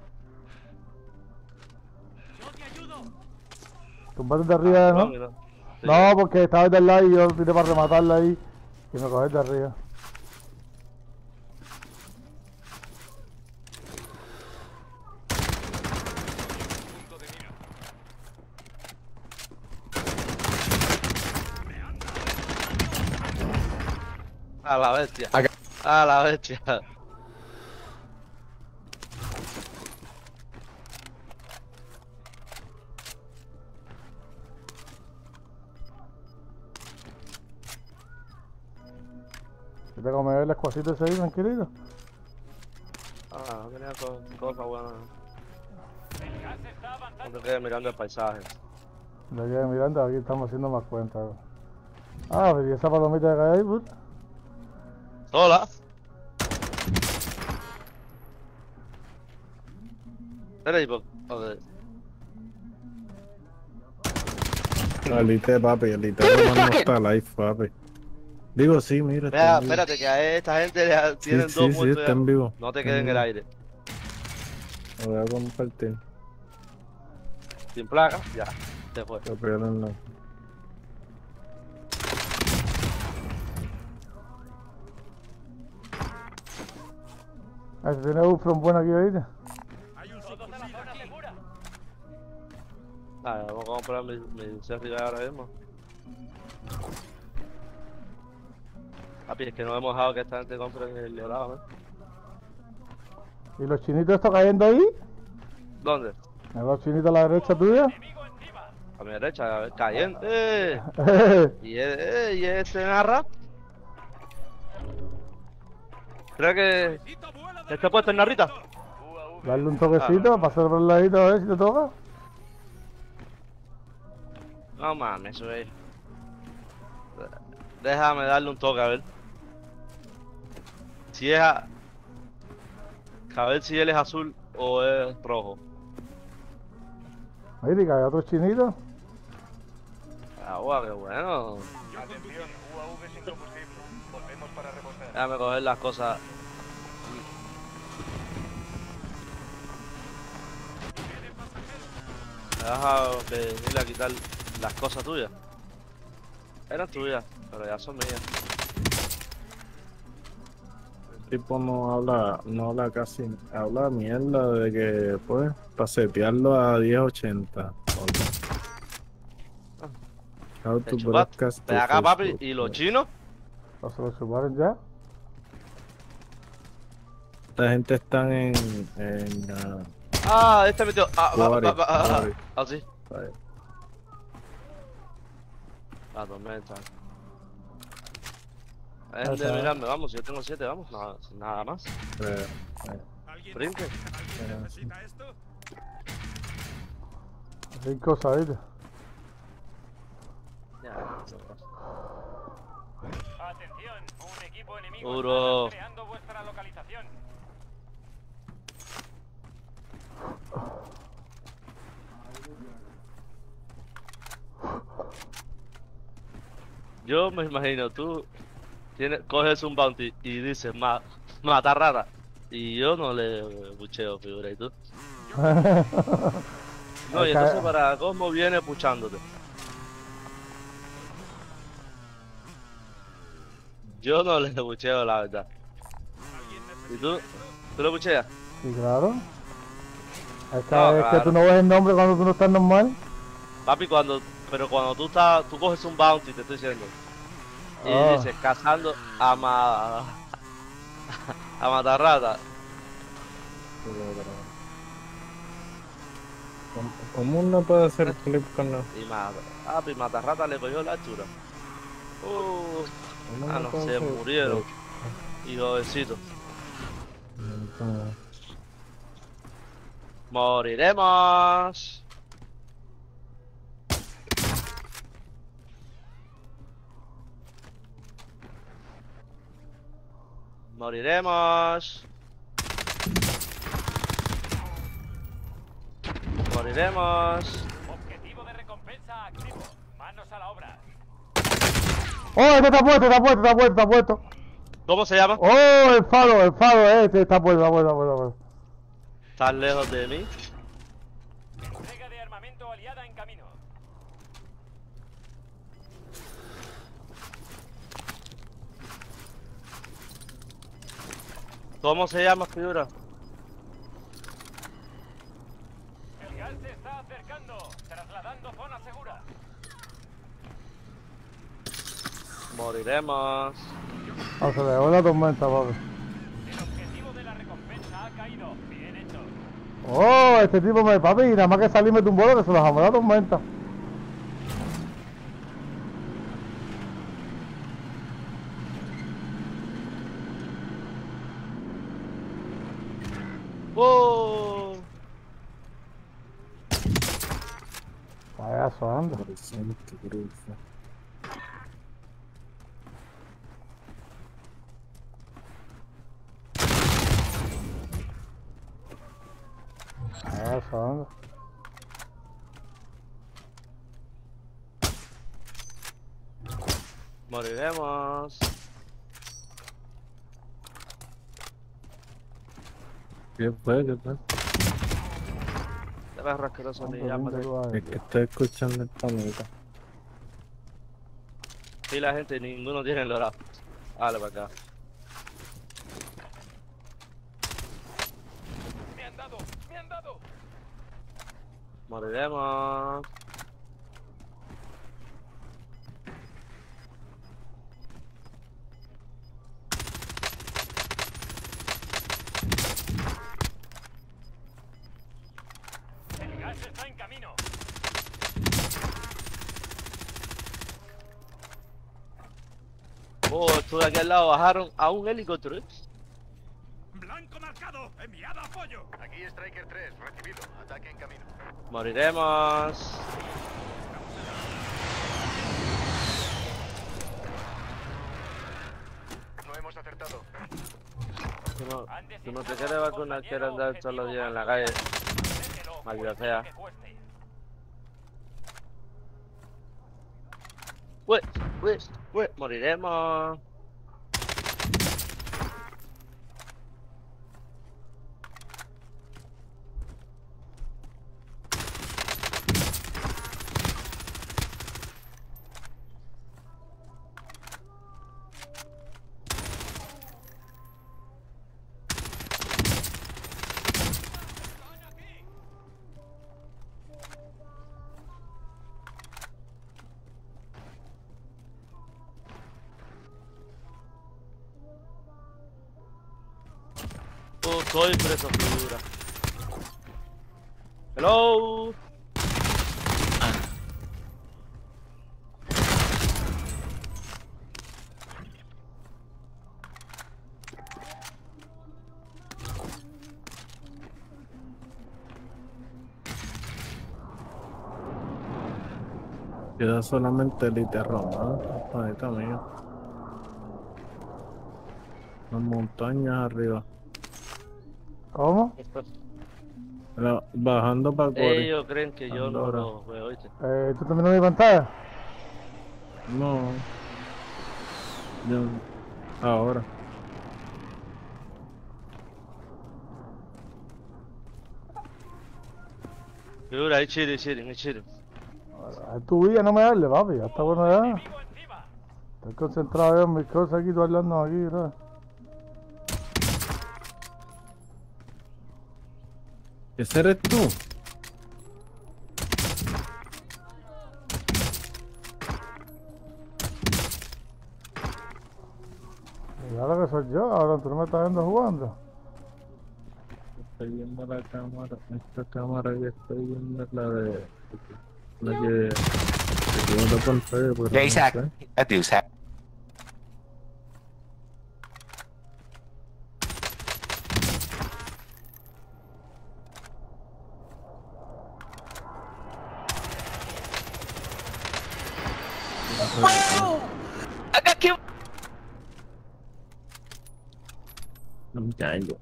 Tumbate de arriba, ¿no? mira. Sí. No, porque estaba del lado y yo vine para rematarla ahí y me cogí de arriba. A la bestia. A la bestia. ¿Qué te comes el escuacito ese ahí, tranquilito? Ah, no tenía co-. No te quedes mirando el paisaje. De aquí mirando, aquí estamos haciendo más cuentas. Ah, pero ¿y esa palomita de cae ahí, puta? Sola. Espera ahí, po- joder. Elite, papi, Elite no no está live, papi. Digo, sí, mira. está Vea, en vivo. espérate, que a esta gente le tienen sí, dos sí, muertos está ya. en vivo. No te quedes en el vivo. aire. Lo voy a compartir. Sin placa, ya. Se fue. Copiarlo no. Ah, si tiene un from bueno aquí, ¿oíste? Ah, vamos a comprar mi, mi ahora mismo. Papi, es que no hemos dejado que esta gente compre el helado, ¿no? ¿Y los chinitos estos cayendo ahí? ¿Dónde? ¿Hay los chinitos a la derecha tuya? A mi derecha, a ver, caliente. [LAUGHS] ¿Y, e- eh, ¿Y este narra? ¿Crees que este puesto en narrita? Darle un toquecito, pasar por el ladito a ver si te toca. No mames, eso es. Déjame darle un toque a ver. Si es a... A ver si él es azul o es rojo. Ahí te cae otro chinito. Agua, qué bueno. Atención, UAV sin combustible. Volvemos para repostar. Déjame coger las cosas. Me has dejado que ir a quitar las cosas tuyas. Eran tuyas, pero ya son mías. El tipo no habla, no habla casi, habla mierda de que, pues, para setearlo a 1080. How Te to chupas. broadcast to Ven acá, papi. ¿Y los chinos? ¿O se lo chuparon ya? Esta gente están en, en ah, Ah, este metió. Ah, va, va, va, ah, Guari. ah, sí. Vale. La tormenta. Es de mirarme, vamos, yo tengo siete, vamos, nada, nada más. eh, eh, Sprinte. eh, Hay cosas, ¿viste? Ya, Atención, un equipo enemigo Duro. está rastreando vuestra localización. Yo me imagino, tú tienes, coges un bounty y dices, ma, mata rara. Y yo no le bucheo, figura, ¿y tú? [LAUGHS] No, y entonces para Cosmo viene puchándote. Yo no le bucheo, la verdad. ¿Y tú? ¿Tú le bucheas? Sí, claro. Es que, No, es que tú no ves el nombre cuando tú no estás normal. Papi, cuando, pero cuando tú estás, tú coges un bounty, te estoy diciendo. Y Ah. dices, cazando a ma... [LAUGHS] a matarrata. ¿Cómo- ¿Cómo uno puede hacer clip con los... Y mata. Papi, matarrata le cogió la altura. Uh, cómo ah, no, se hacer murieron. Y jovencito. Moriremos. Moriremos. Moriremos. Objetivo de recompensa activo. Manos a la obra. ¡Oh, este está puesto, está puesto, está puesto, está puesto! ¿Cómo se llama? ¡Oh, el faro, el faro, este está puesto, está puesto, está puesto! está puesto. ¿Estás lejos de mí? Entrega de armamento aliada en camino. ¿Cómo se llama, figura? El gas se está acercando. Trasladando zona segura. Moriremos. Ah, se dejó la tormenta, papi. El objetivo de la recompensa ha caído. Bien hecho. Oh, este tipo me, papi, nada más que salí me tumbó que se lo jamó la tormenta. ¡Oh! Payaso, anda. Presente, grupo. Payaso, anda. Moriremos. Es que estoy escuchando el panita. Sí, la gente, ninguno tiene el dorado. Dale para acá. Me han dado, me han dado. Moriremos. El gas está en camino. Oh, estuve aquí al lado, bajaron a un helicóptero. ¿eh? Blanco marcado. Enviado apoyo. Aquí Striker 3, recibido. Ataque en camino. Moriremos. No hemos acertado. Tú no, tú no te quieres vacunar, quieres andar todos los días en la calle. Maldita sea. Ué, ué, ué, moriremos. Oh, soy preso figura. Hello. Queda solamente el Iterrón, ¿no? Planeta mío. Las montañas arriba. ¿Cómo? Pero bajando para Cori. Ellos creen que yo no Andorra. lo veo, ¿oíste? Eh, ¿Tú también mi pantalla? No. Yo. Ahora. Figura, ahí chile, chile, ahí chile. Es tu vida, no me hable, papi. Ya está bueno ya. Estoy concentrado yo en mis cosas aquí, tú hablando aquí, bro. ¿Ese eres tú? Ahora que soy yo, ahora tú no me estás viendo jugando. Estoy viendo la cámara. Esta cámara que estoy viendo es la de. La que. Que tiene la pantalla, pero. Yeah, no sé. That dude's hack. I got killed. No me caigo.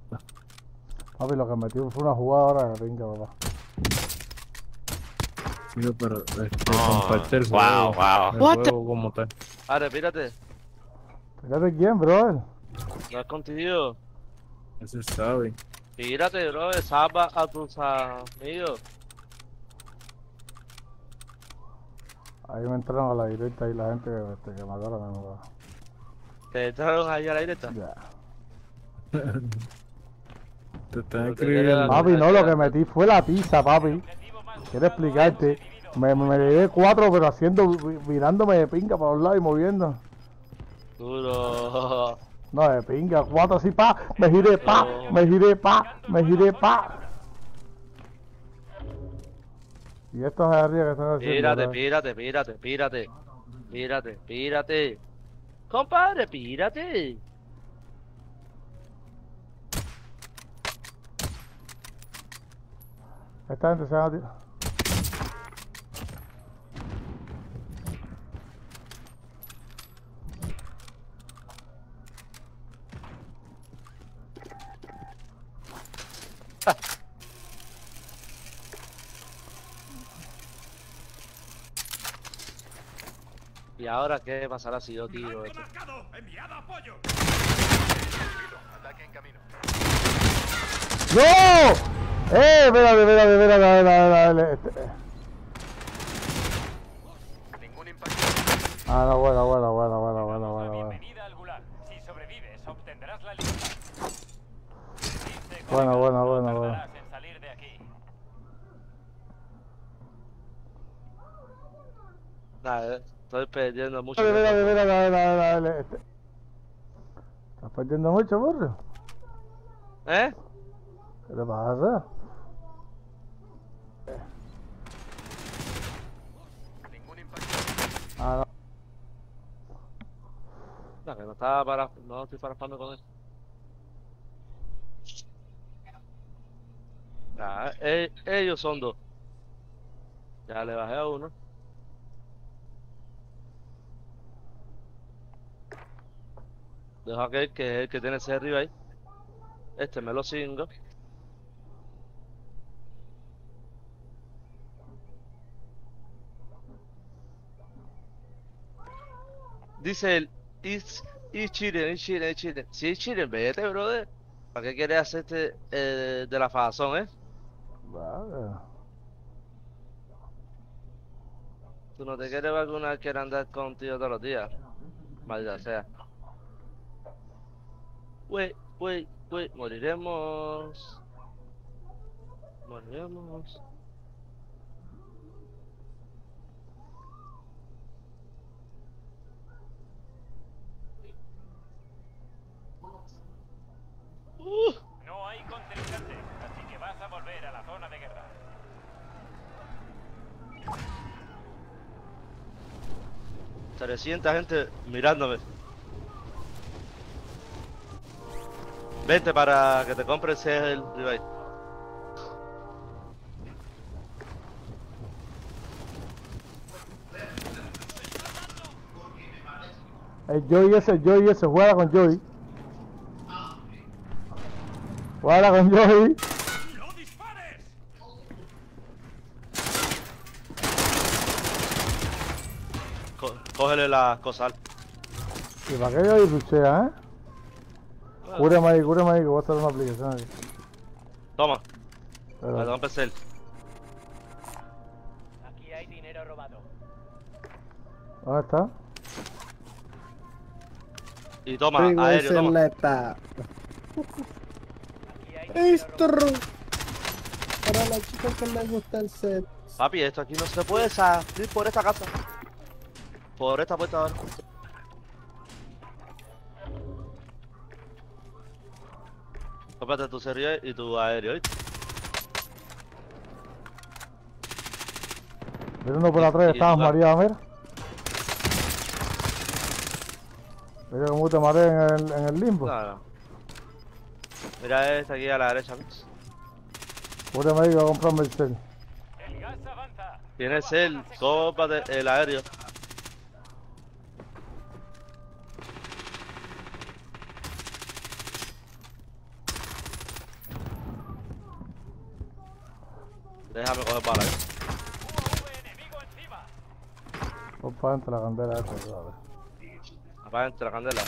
Papi, lo que metí fue una jugada ahora que pinga, papá. Sí, pero este, Oh, comparte el wow, juego. wow. El What the- juego como tal. Ahora, pírate. Fíjate quién, brother. No es contigo. Ese sabe. Pírate, bro. Salva a tus amigos. Ahí me entraron a la directa y la gente que, este, que ahora mismo, papá. Te entraron ahí a la directa. Ya. [LAUGHS] Te están escribiendo. Papi, no, lo que metí fue la tiza, papi. Quiero explicarte. Me, me llevé cuatro, pero haciendo, mirándome de pinga para un lado y moviendo. Duro. No, de pinga, cuatro así, pa, me giré, pa, me giré, pa, me giré, pa. Y estos de arriba que están haciendo. Pírate, pírate, pírate, pírate. Pírate, pírate. Compadre, pírate. Esta gente se va a tirar. [LAUGHS] ¿Y ahora qué pasará si yo tiro esto? ¡Enviado apoyo! Ataque en camino. ¡No! ¡Eh! Espérate, espérate, espérate, espérate, espérate. Este- Ningún impacto. Ah, no, bueno, bueno, bueno, bueno, bueno, bueno, bueno. Bienvenida al Gulag. Si sobrevives, obtendrás la libertad. Bueno, bueno, bueno, bueno. Nada, eh, estoy perdiendo mucho. Espérate, tiempo. espérate, espérate, espérate, espérate, este- ¿Estás perdiendo mucho, burro? ¿Eh? ¿Qué te pasa? Ningún impacto. Ah, no. No, que no estaba para. No estoy parafando con él. Ya, e- ellos son dos. Ya le bajé a uno. Dejo aquel que es el que tiene ese arriba ahí. Este me lo cingo. Dice el It's, it's cheating, it's cheating, it's cheating. Si es cheating, vete, brother. ¿Para qué quieres hacerte eh, de la fazón, eh? Vale. Tú no te quieres vacunar, quiere andar contigo todos los días. Maldita sea. Wey, wey, wey, moriremos. Moriremos. No hay contrincante, así que vas a volver a la zona de guerra. trescientas gente mirándome. Vente para que te compres el device. El Joey ese, el Joey ese, juega con Joey. Juega con Joey. Co- cógele la cosal. ¿Y para qué Joey ruchea, eh? Cúreme ahí, cúreme ahí, que voy a hacer una aplicación aquí. Toma, Pero- rompes el. Aquí hay dinero robado. ¿Dónde está? Y toma, aéreo, toma. Esto. Para la chica que le gusta el set. Papi, esto aquí no se puede salir por esta casa. Por esta puerta ahora. Cómprate tu serie y tu aéreo, ¿oíste? Mira uno por atrás, estabas mareado, mira. Mira cómo te mareas en el, en el limbo. No. Mira este aquí a la derecha. ¿ves? Ahí que voy a comprarme el cel. El gas avanza. Tienes el, aéreo. Déjame coger bala, eh. Voy para adentro la candela esta, ¿sabes? Apaga la candela.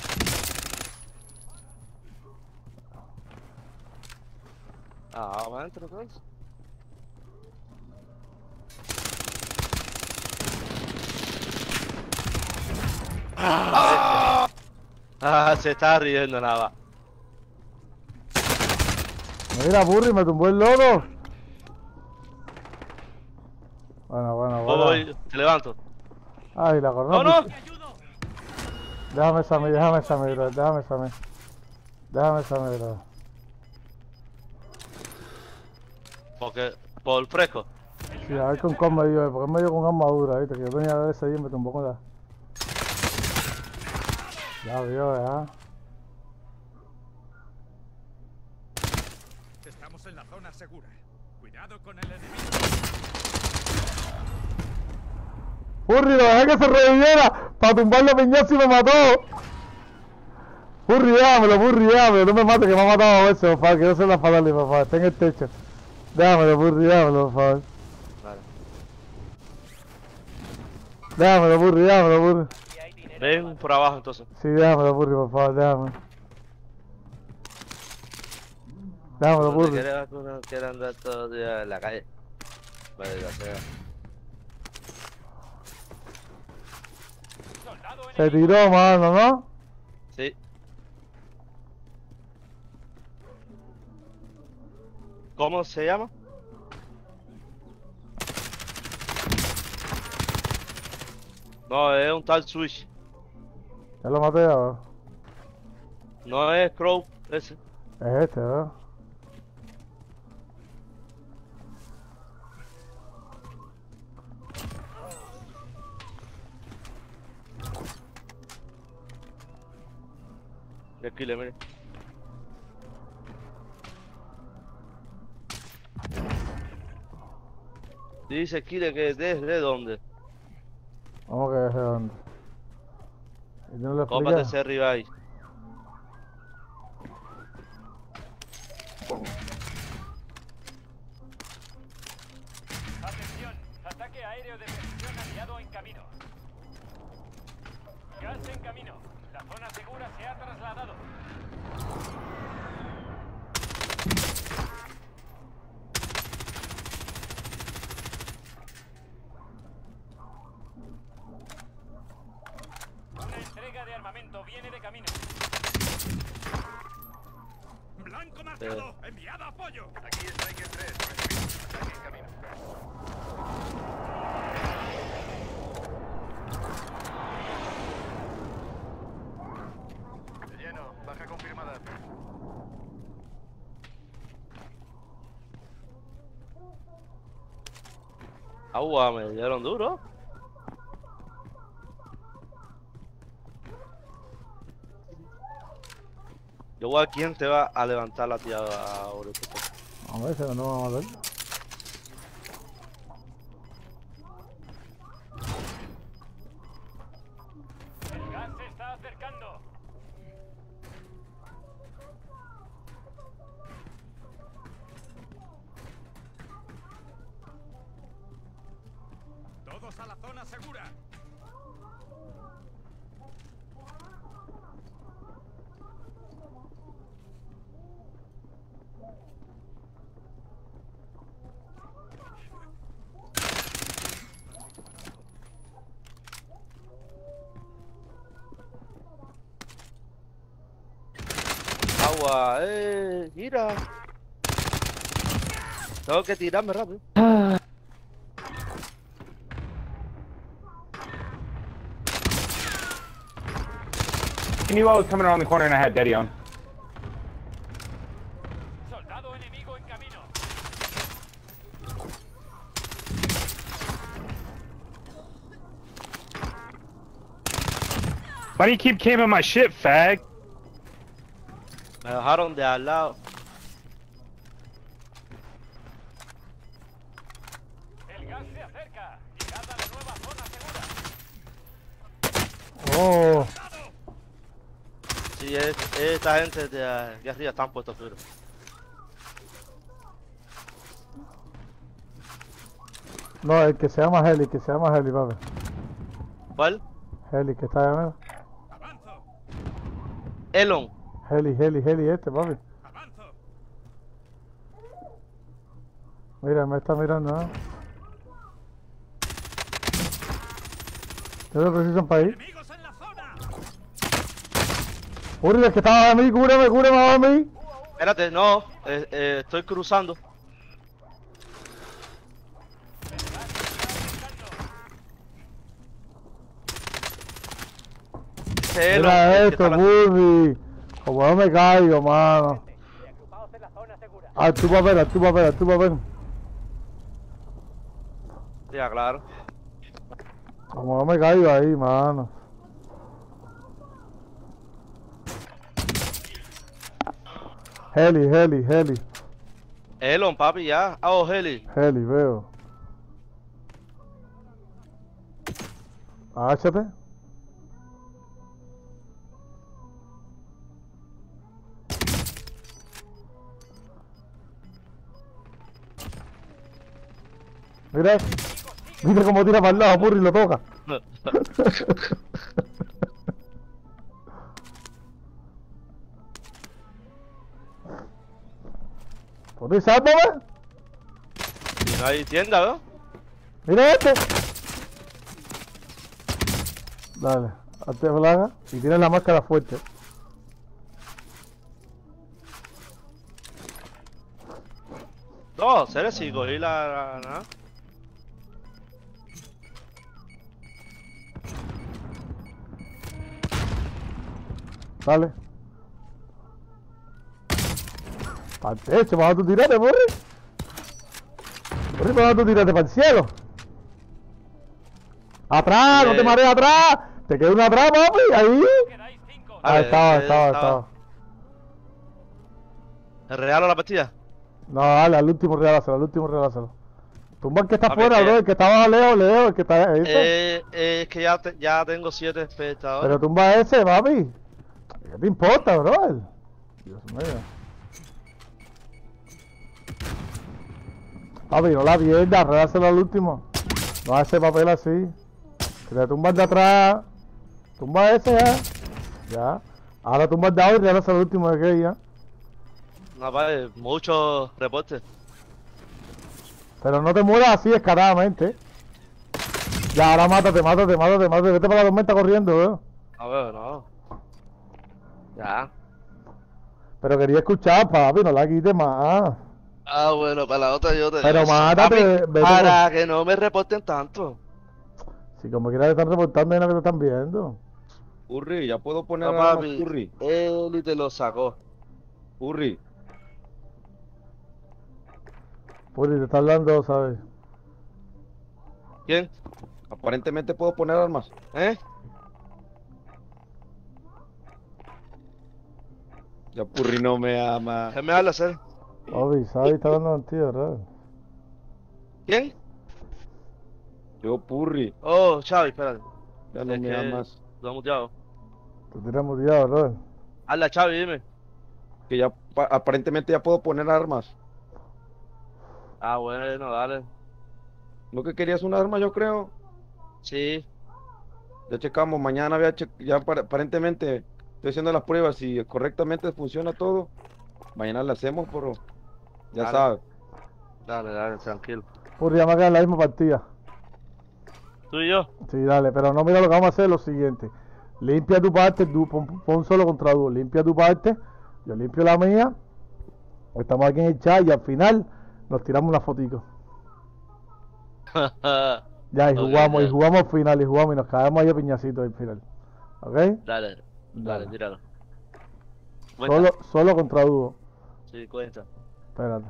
Ah, vamos adentro, pues. Ah, se está riendo nada. Mira, Burry, me tumbó el lodo. Bueno, bueno, bueno. Voy, te levanto. Ay, la ¡No, corona. no! Déjame mí, déjame bro, déjame mí. Déjame esa mierda. Porque, por fresco. Sí, a ver con cómo me dio, porque me dio con armadura, viste, que yo tenía de ese y me tumbó con la. Ya vio, ya. Estamos en la zona segura. Cuidado con el enemigo. Furry, lo dejé que se reviviera para tumbarle a piñazo y me mató. Furry, déjamelo, Furry, déjamelo, no me mates que me ha matado a veces, por favor, quiero hacer la fatal, favor, está en el techo. Déjamelo, Furry, déjamelo, por favor. Vale. Déjamelo, Furry, déjamelo, Furry. Ven por abajo entonces. Sí, déjamelo, Furry, por favor, déjame. Déjamelo, Porque Furry. quiere, uno quiere andar todo el día en la calle. Vale, ya sea. Se tiró, mano, ¿no? ¿Cómo se llama? No, es un tal Switch. Ya lo maté, ya. No es Crow, ese. Es este, ¿verdad? De Killer, mire. Dice Killer que desde dónde. Vamos que desde dónde. Y no le ese ribeye. Atención, ataque aéreo de precisión aliado en camino. Gas en camino. La zona segura se ha trasladado. Una entrega de armamento viene de camino. Blanco marcado. Enviado apoyo. Aquí Striker 3. Recibimos ataque en camino. Lleno. Baja confirmada. Agua, me dieron duro. Yo voy a quién te va a levantar la tía ahorita. A ver, se no vamos a ver. Que tirarme rápido. knew I was coming around the corner and I had Daddy on. Soldado enemigo en camino. Why do you keep camping my shit, fag? Me dejaron de al lado. Esta gente de aquí arriba están puestos duros. no, el que se llama Heli, que se llama Heli, papi. ¿Cuál? Heli, que está mira. Elon. Heli, Heli, Heli, este, papi. Mira, me está mirando, ¿no? ¿Qué precisan para ir? Uri, el que estaba a mí, cúbreme, cúbreme a mí. Espérate, no, eh, eh, estoy cruzando. Mira esto, Burby. Como no me caigo, mano. Ah, tú vas a ver, tú vas a ver, tú vas a ver. Ya, claro. Como no me caigo ahí, mano. Heli, heli, heli, Elon, papi, ya. Ah, oh, Heli. heli, veo. Agáchate. Mira, mira cómo tira para el lado, Purri, lo toca. [LAUGHS] Purri, sálvame. Y no hay tienda, ¿no? Mira este. Dale, hazte plaga y tienes la máscara fuerte. No, serio, si cogí la... la- la- Dale. Para el techo, para tú tirate, Purri. Purri, para tú tirate para el cielo. Atrás, no te Eh. marees atrás. Te queda una atrás, papi, ahí. Ah, estaba, eh, estaba, estaba. estaba. ¿El regalo la partida? No, dale, al último regáláselo, al último regáláselo. Tumba el que está afuera, que- bro, el que estaba lejos, lejos, el que está... ¿viste? Eh, eh, es que ya, te- ya tengo siete espectadores. Pero tumba ese, papi. ¿Qué te importa, bro? Dios mío. Papi, no la pierdas, regáláselo al último. No ese papel así. Que te tumbas de atrás. Tumba ese ya. Ya. Ahora tumba el de ahora y regáláselo al último de que ya. No, vale, muchos reportes. Pero no te mueras así descaradamente. Ya, ahora mátate, mátate, mátate, mátate. Vete para la tormenta corriendo, bro. A ver, no. Ya. Pero quería escuchar, papi, no la quites más. Ah, bueno, para la otra yo te Pero digo, mátate, papi, para que no me reporten tanto. Si como quieras te están reportando, hay nada que te están viendo. Urri, ya puedo poner No, armas, papi, Urri. él te lo sacó. Urri, Puri, te está hablando, ¿sabes? ¿Quién? aparentemente puedo poner armas. ¿Eh? Ya Purri no me ama. ¿Qué me habla hacer? Obi, ¿sabes? Está hablando contigo, ¿verdad? ¿Quién? Yo Purri, Oh, Chavi, espérate. ya no me que amas. Lo he muteado. Te tiras muteado, ¿verdad? Habla, Chavi, dime. Que ya pa- aparentemente ya puedo poner armas. Ah, bueno, dale. ¿No que querías un arma, yo creo? Sí. Ya checamos, mañana ya, che- ya apar- aparentemente estoy haciendo las pruebas y correctamente funciona todo. Mañana lo hacemos, pero ya Dale. sabes. Dale, dale, tranquilo. Puri, ya me queda en la misma partida. ¿Tú y yo? Sí, dale, pero no, mira lo que vamos a hacer, lo siguiente. Limpia tu parte, du- pon, pon solo contra dúo. Limpia tu parte, yo limpio la mía. Estamos aquí en el chat y al final nos tiramos una fotico. [LAUGHS] Ya, y jugamos, y jugamos al final, y jugamos y nos caemos ahí a piñacitos al final. ¿Ok? Dale, dale, Dale. tíralo. Cuenta. Solo, solo contra dúo. Sí, cuenta. Espérate.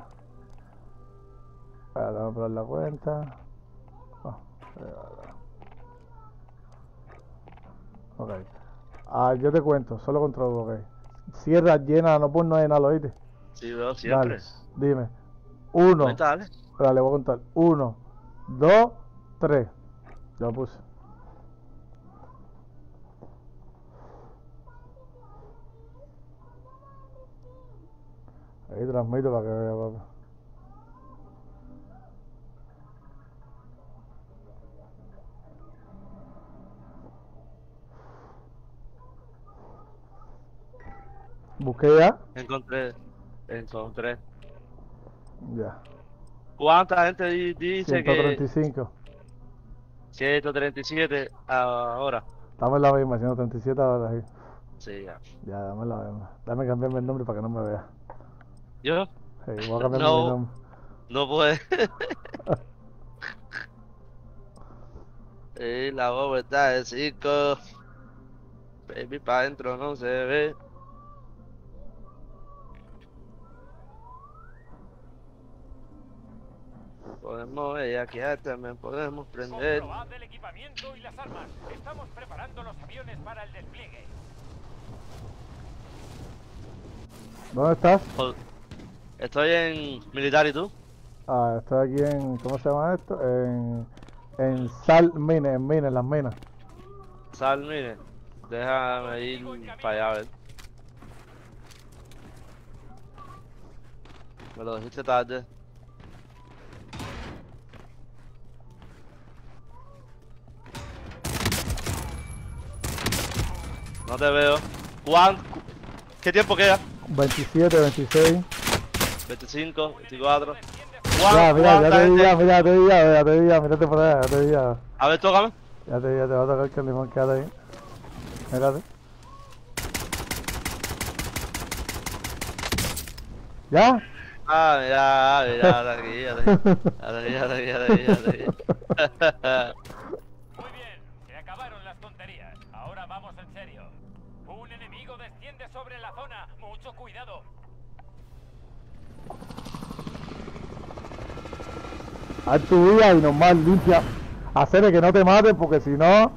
Espérate, vamos a probar la cuenta. Ah, espérate. Ok. Ah, yo te cuento, solo contra dúo, ok. Cierra, llena, no pones no llenar, ¿oíste? Sí, veo siempre. Dale, dime. Uno. Dale. Voy a contar. Uno, dos, tres. Ya lo puse. Ahí transmito para que vea, papá. Busqué ya. Encontré. Encontré. Ya. ¿Cuánta gente di- dice que 135. 137 ahora? Dame la misma, 137 ahora sí. Sí, ya. Ya, dame la misma. Dame cambiarme el nombre para que no me vea. Yo. Sí, voy a no, no puede. y [LAUGHS] eh, la bomba está de 5. Baby para adentro no se ve. Podemos ella también podemos prender. el equipamiento y las armas. Estamos preparando los aviones para el despliegue. ¿Dónde estás? Hold. Estoy en militar y tú. Ah, estoy aquí en. ¿Cómo se llama esto? En. En Sal Mine, en Mine, en las minas. Sal, mire. Déjame ir para allá a ver. Me lo dijiste tarde. No te veo. Juan, cu- ¿qué tiempo queda? 27, 26. 25, 24. Ya, Juan, mira, Juan, ya te vi, ya, mira, ya te vi, ya, ya te vi, ya, mírate por allá, ya te vi, ya. A ver, tócame. Ya te vi, ya te va a tocar que el limón queda ahí. Mírate. ¿Ya? Ah, mira, mira, de aquí, de aquí, de aquí, de aquí, de aquí, Haz tu vida y normal, limpia. Hacer que no te mates porque si no.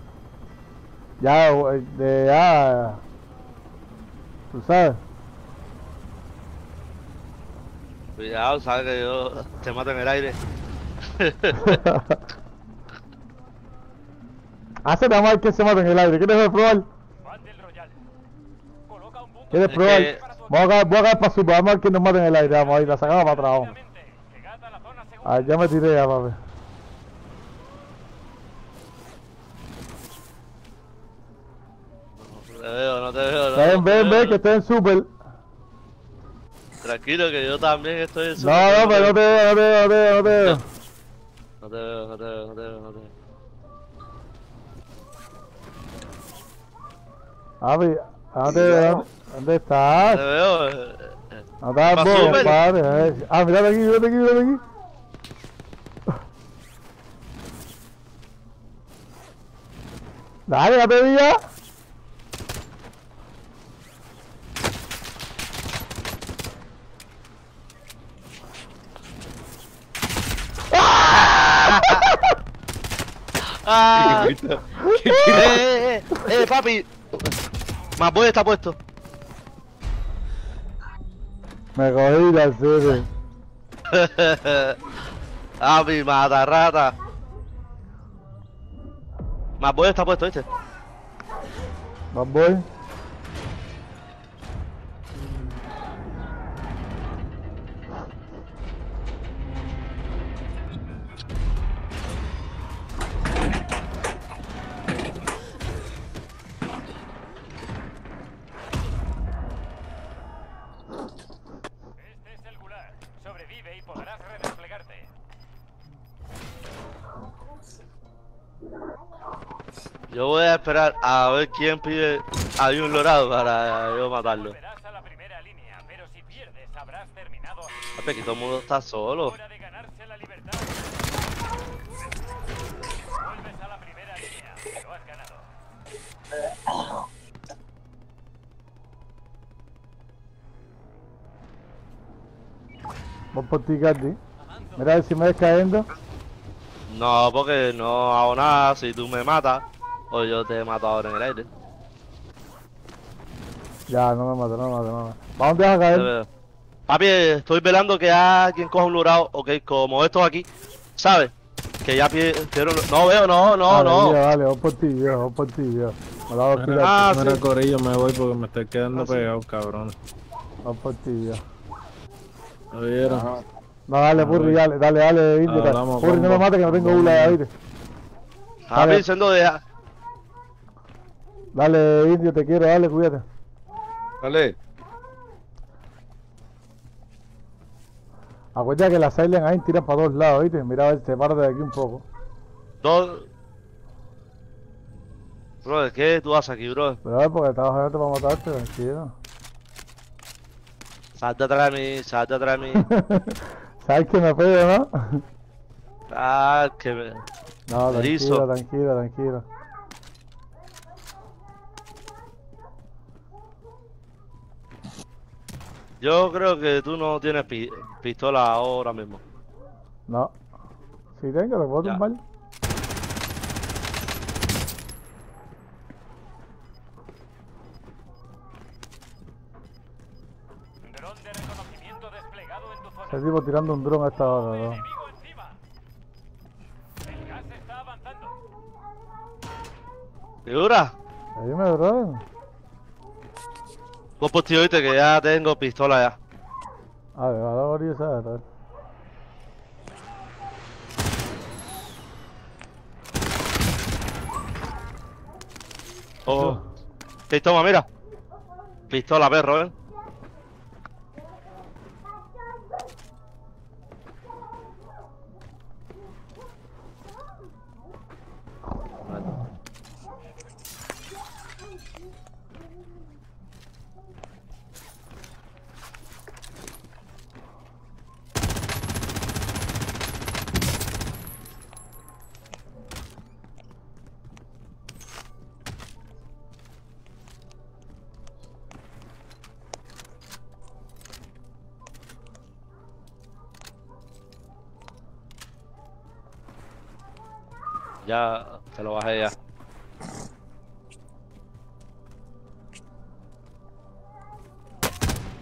Ya, eh, de, ya. Tú sabes. Cuidado, sabes que yo te mato en el aire. [LAUGHS] Hace nada más que se mate en el aire. ¿Quieres probar? ¿Quieres Es probar? que- Voy a caer, a para su vamos a ver quién nos mata en el aire. Vamos ahí, la sacamos para atrás. Vamos. Ah, ya me tiré ya, papi. No te veo, no te veo. no, Ven, no ven, veo. ven, que estoy en super. Tranquilo, que yo también estoy en su- No, no, pero no te veo, no te veo, no te veo, no te veo. No te veo, no te veo, no te veo, no te veo. Te veo. ¿Dónde estás? No te veo. eh, eh. No estás super. compadre. eh. Ah, mírate aquí, mírate aquí, mírate aquí. Dale, vi ya. [LAUGHS] ¡Ah! ¿Qué [LAUGHS] ¡Eh, eh, eh, eh, papi! Más boy está puesto. Me cogí la serie. [LAUGHS] Papi, mata rata. Más boy está puesto, ¿viste? Bad boy. Yo voy a esperar a ver quién pide a un lorado para yo matarlo. Papi, aquí todo el mundo está solo. Hora de ganarse la libertad. Vuelves a la primera línea, pero has ganado. Voy por ti, Cardi. Mira a ver si me ves cayendo. No, porque no hago nada si tú me matas o yo te mato ahora en el aire. Ya, no me mates, no me mates, no me mates. ¿Para dónde vas a caer? Papi, estoy velando que alguien coja un lurado, ok, como estos aquí, ¿sabes? Que ya quiero- no veo, no, no, Dale, no. Viejo, dale, voy por ti, viejo, voy por ti, viejo. Me la voy a tirar. Ah, Mira, sí. Corillo, me voy porque me estoy quedando Ah, sí. pegado, cabrón. Voy por ti, viejo. ¿Lo vieron? No, dale, Ah, Purri, voy. dale, dale, dale, Purri, no me mates que no tengo bula, ¿oíste? Papi, diciendo deja. Dale, indio, te quiero, dale, cuídate. Dale. Acuérdate que las Silent ahí tiran para todos lados, ¿oíste? Mira, a ver, sepárate de aquí un poco. Dos. Bro, ¿qué tú haces aquí, bro? Pero a ver, porque estaba jodiendo para matarte, tranquilo. Salte atrás de mí, salte atrás de mí. [LAUGHS] ¿Sabes que me pego, no? Ah, que me... No, tranquilo, tranquilo, tranquilo. Yo creo que tú no tienes pi- pistola ahora mismo. No. Si tengo, te puedo Ya. tumbar. Dron de reconocimiento desplegado en tu zona. Ese tipo tirando un dron a esta hora, ¿no? Enemigo encima. El gas está avanzando. ¿Figura? Dime, bro. Vos oíste que ya tengo pistola ya. A ver, a la orilla esa, a ver. Oh. ¿Qué toma, mira? Pistola, perro, ¿eh? Ya te lo bajé ya.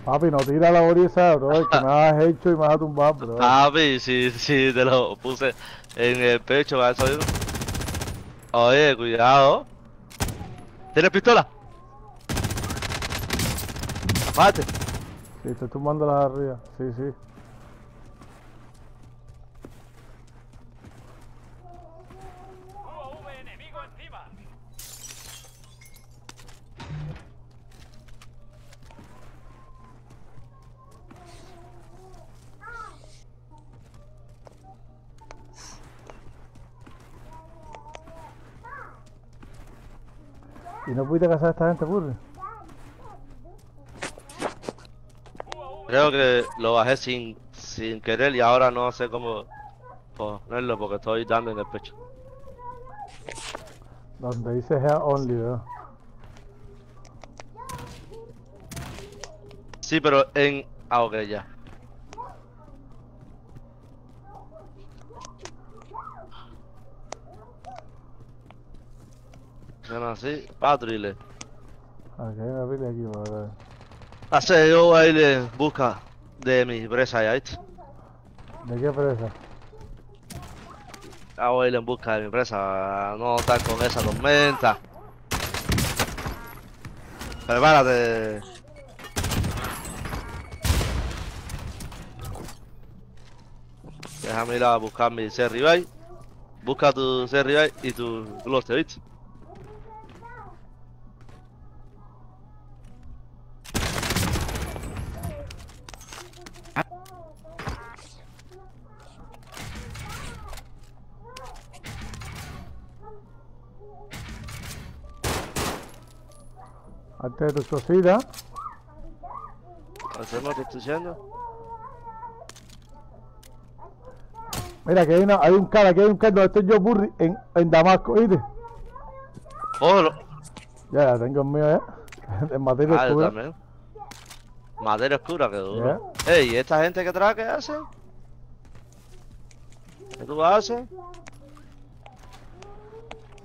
Papi, no tira la esa, bro. Que me has hecho y me vas a tumbar, bro. Papi, si, si te lo puse en el pecho, ¿vas a salir? Oye, cuidado. ¿Tienes pistola? Aparte. Sí, estoy tumbando las arriba. Sí, sí. Pudiste a esta gente, burri? Creo que lo bajé sin, sin querer y ahora no sé cómo ponerlo porque estoy dando en el pecho. Donde dice Hair Only, bro. Sí, pero en... Ah, ok, ya. Bueno, así, patrile. Aquí hay una pila aquí, bro. Hace yo voy a ir en busca de mi presa ya, ¿viste? ¿De qué presa? Ah, voy a ir en busca de mi presa, no estar con esa tormenta. Prepárate. Déjame ir a buscar mi C-Revive. Busca tu C-Revive y tu Gloster, ¿viste? Cosita. Hacemos lo que estoy diciendo. Mira, que hay, una, hay un cara, aquí hay un cara donde estoy yo, burri, en, en Damasco, ¿viste? Cógelo. Ya, ya tengo el mío, ¿eh? [LAUGHS] En materia Ah, oscura. también. Materia oscura, que duro. Ey, ¿y esta gente que trae qué hace? ¿Qué tú haces?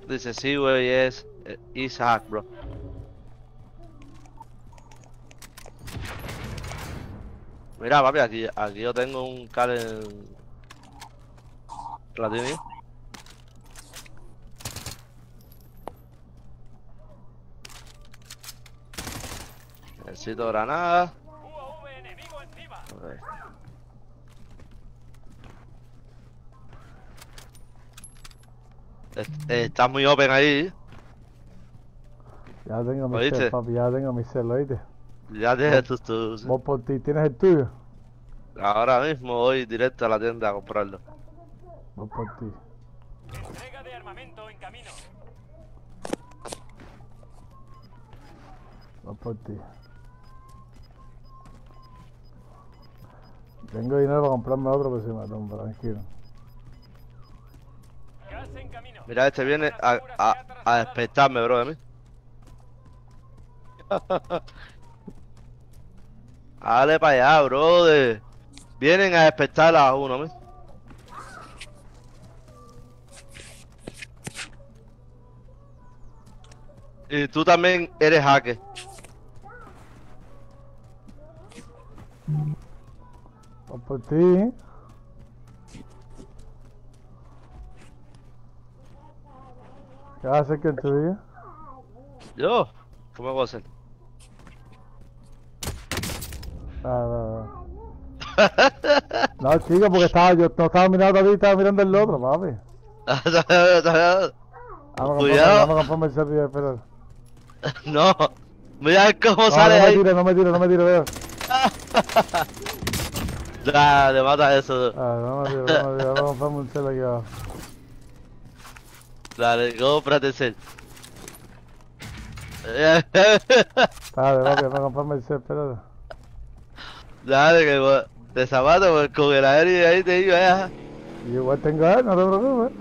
Dice, sí, güey, es eh, Isaac, bro. Mira, papi, aquí, aquí yo tengo un Karen Platini. Necesito granada. Ok. Est- Estás muy open ahí. Ya tengo mi cel, papi, ya tengo mi cel, ¿oíste? Ya tienes tus, tus- Vos por ti, ¿tienes el tuyo? Ahora mismo voy directo a la tienda a comprarlo. Vos por ti. Entrega de armamento en camino. Vos por ti. Tengo dinero para comprarme otro, pero si me tumba, tranquilo. Mira, este viene a, a, a despertarme, bro, de mí. [LAUGHS] Dale para allá, brother. Vienen a despertar a uno, ¿me? Y tú también eres hacker. por ti, ¿eh? ¿Qué haces que tuyo? Yo, ¿cómo voy a hacer? No, no. No, chico, porque estaba, yo no estaba mirando a ti, estaba mirando el otro, papi. [LAUGHS] Cuidado. vamos a comprarme el servidor, espera. [LAUGHS] No, mira cómo sale no me tires, no me tires, no me tires, veo. [LAUGHS] Dale, mata eso. Ah, no me tires, no me tires, vamos a comprarme un cel aquí abajo. Dale, cómprate el cel. Dale, papi, vamos a comprarme el cel, espérate. Dale, que de zapato pues, con el aéreo ahí te digo, ya. Y igual tengo él, no te preocupes.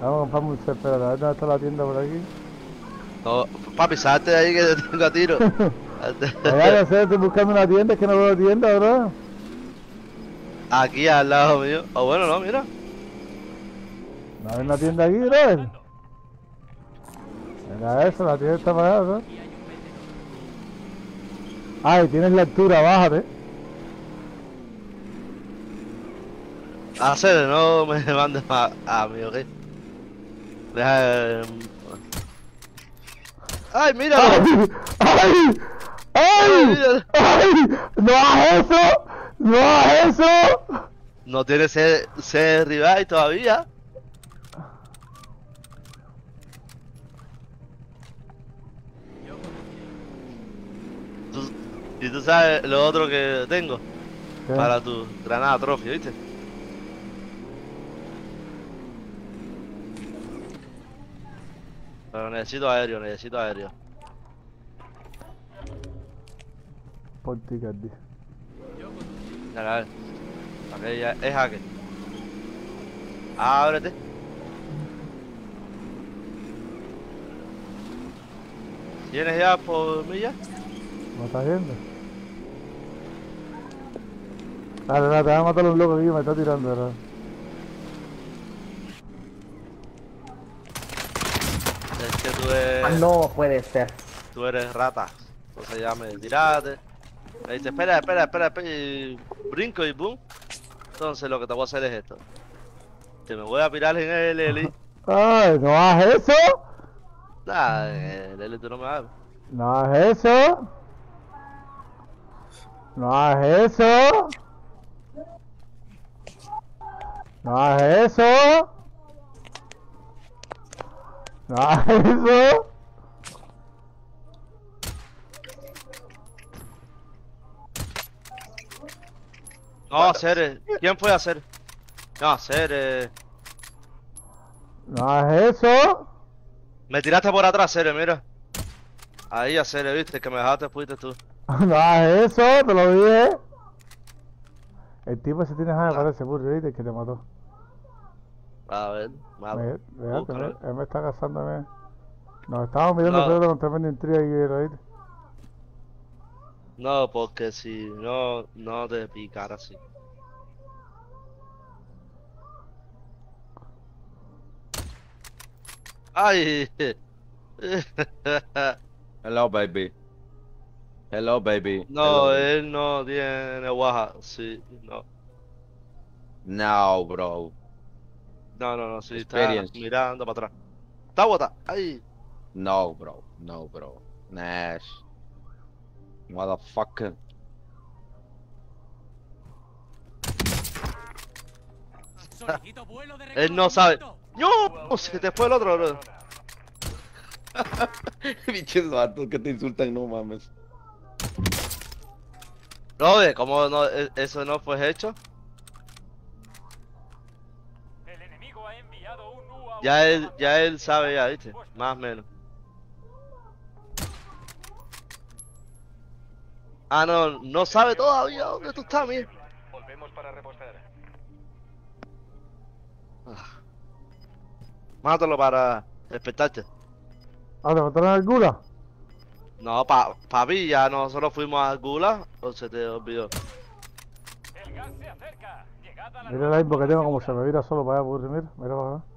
Vamos a comprarme un cel, espérate, a ver dónde está la tienda por aquí. No, papi, salte de ahí que te tengo a tiro. Allá, ya sé, estoy buscando una tienda, es que no veo tienda, bro. Aquí al lado mío. O bueno, no, mira. No hay una tienda aquí, bro. Mira eso, la tienda está para allá, bro. Ay, tienes la altura, bájate. Hacer, no me [LAUGHS] mandes a, a mí, ok. Deja. eh, ¡Ay, mira! ¡Ay! ¡Ay! ¡Ay! ¡No hagas eso! ¡No hagas eso! No tiene C, C rival todavía. Tú- y tú sabes lo otro que tengo ¿Qué? para tu granada trofeo, ¿viste? Pero necesito aéreo, necesito aéreo. Por ti, Cardi. Dale, dale. Ok, ya es hacker. Ábrete. ¿Tienes ya por mí ya? ¿No estás viendo? Dale, dale, te voy a matar un loco aquí que me está tirando, ¿verdad? Es que tú eres... Ah, no puede ser. Tú eres rata. Entonces ya me tiraste. Me dice, espera, espera, espera, espera. Y brinco y boom. Entonces lo que te voy a hacer es esto. Que me voy a pirar en el Eli. [LAUGHS] ¡Ay, no hagas eso! Nah, el Eli tú no me hagas. ¡No hagas eso! ¡No hagas eso! ¡No hagas eso! ¡No hagas eso! No, hacer. eh, ¿Quién fue a hacer? No, hacer. Eh... ¡No hagas eso! Me tiraste por atrás, Cere, mira. Ahí, a Cere, viste, que me dejaste, fuiste tú. [LAUGHS] ¡No hagas eso! ¡Te lo dije! El tipo ese tiene de parece burro, ¿viste? Que te mató. A ver, vea, Búscalo. él me está cazando a mí. Nos estábamos mirando No. con tremenda intriga aquí, ¿viste? No, porque si no, no te picara así. Ay. [LAUGHS] Hello, baby. Hello, baby. No, Hello. él no tiene guaja, sí, no. No, bro. No, no, no, sí, está Experience. mirando para atrás. Está bota, ay. No, bro. No, bro. Nash. Motherfucker. [LAUGHS] Él no sabe. ¡No! Se te fue el otro, bro. [LAUGHS] Biches vatos que te insultan, no mames. No, ve, ¿cómo no, e- eso no fue hecho? Ya él, ya él sabe ya, ¿viste? Más o menos. Ah, no, no sabe todavía dónde tú estás, mira. Volvemos para repostar. Mátalo para despertarte. Ah, ¿te mataron el gula? No, pa, papi, ya nosotros fuimos a Gula o se te olvidó. Mira la info que tengo como se me vira solo para allá, mira, mira para acá.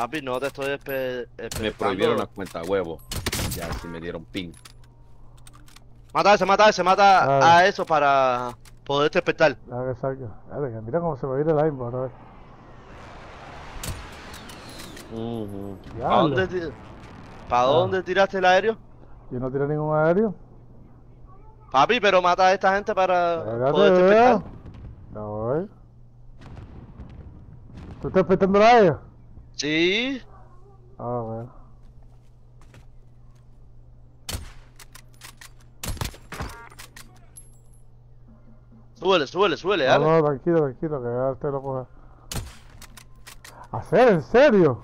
Papi, no te estoy espe- Me esperando. prohibieron la cuenta, huevo. Ya, sí me dieron ping. Mata a ese, mata a ese, mata Ah. a eso para poder despertar. Deja que salga. Mira cómo se va a ir el aimbot, a ver. ¿Para Diablo. dónde, ti- ¿Para Ah. dónde tiraste el aéreo? Yo no tiré ningún aéreo. Papi, pero mata a esta gente para Espérate, poder despertar. No voy. ¿Tú estás esperando la aéreo? Sí. Ah, bueno. Súbele, súbele, súbele, No, no, tranquilo, tranquilo, que ya te lo coja. ¿Hacer? ¿En serio?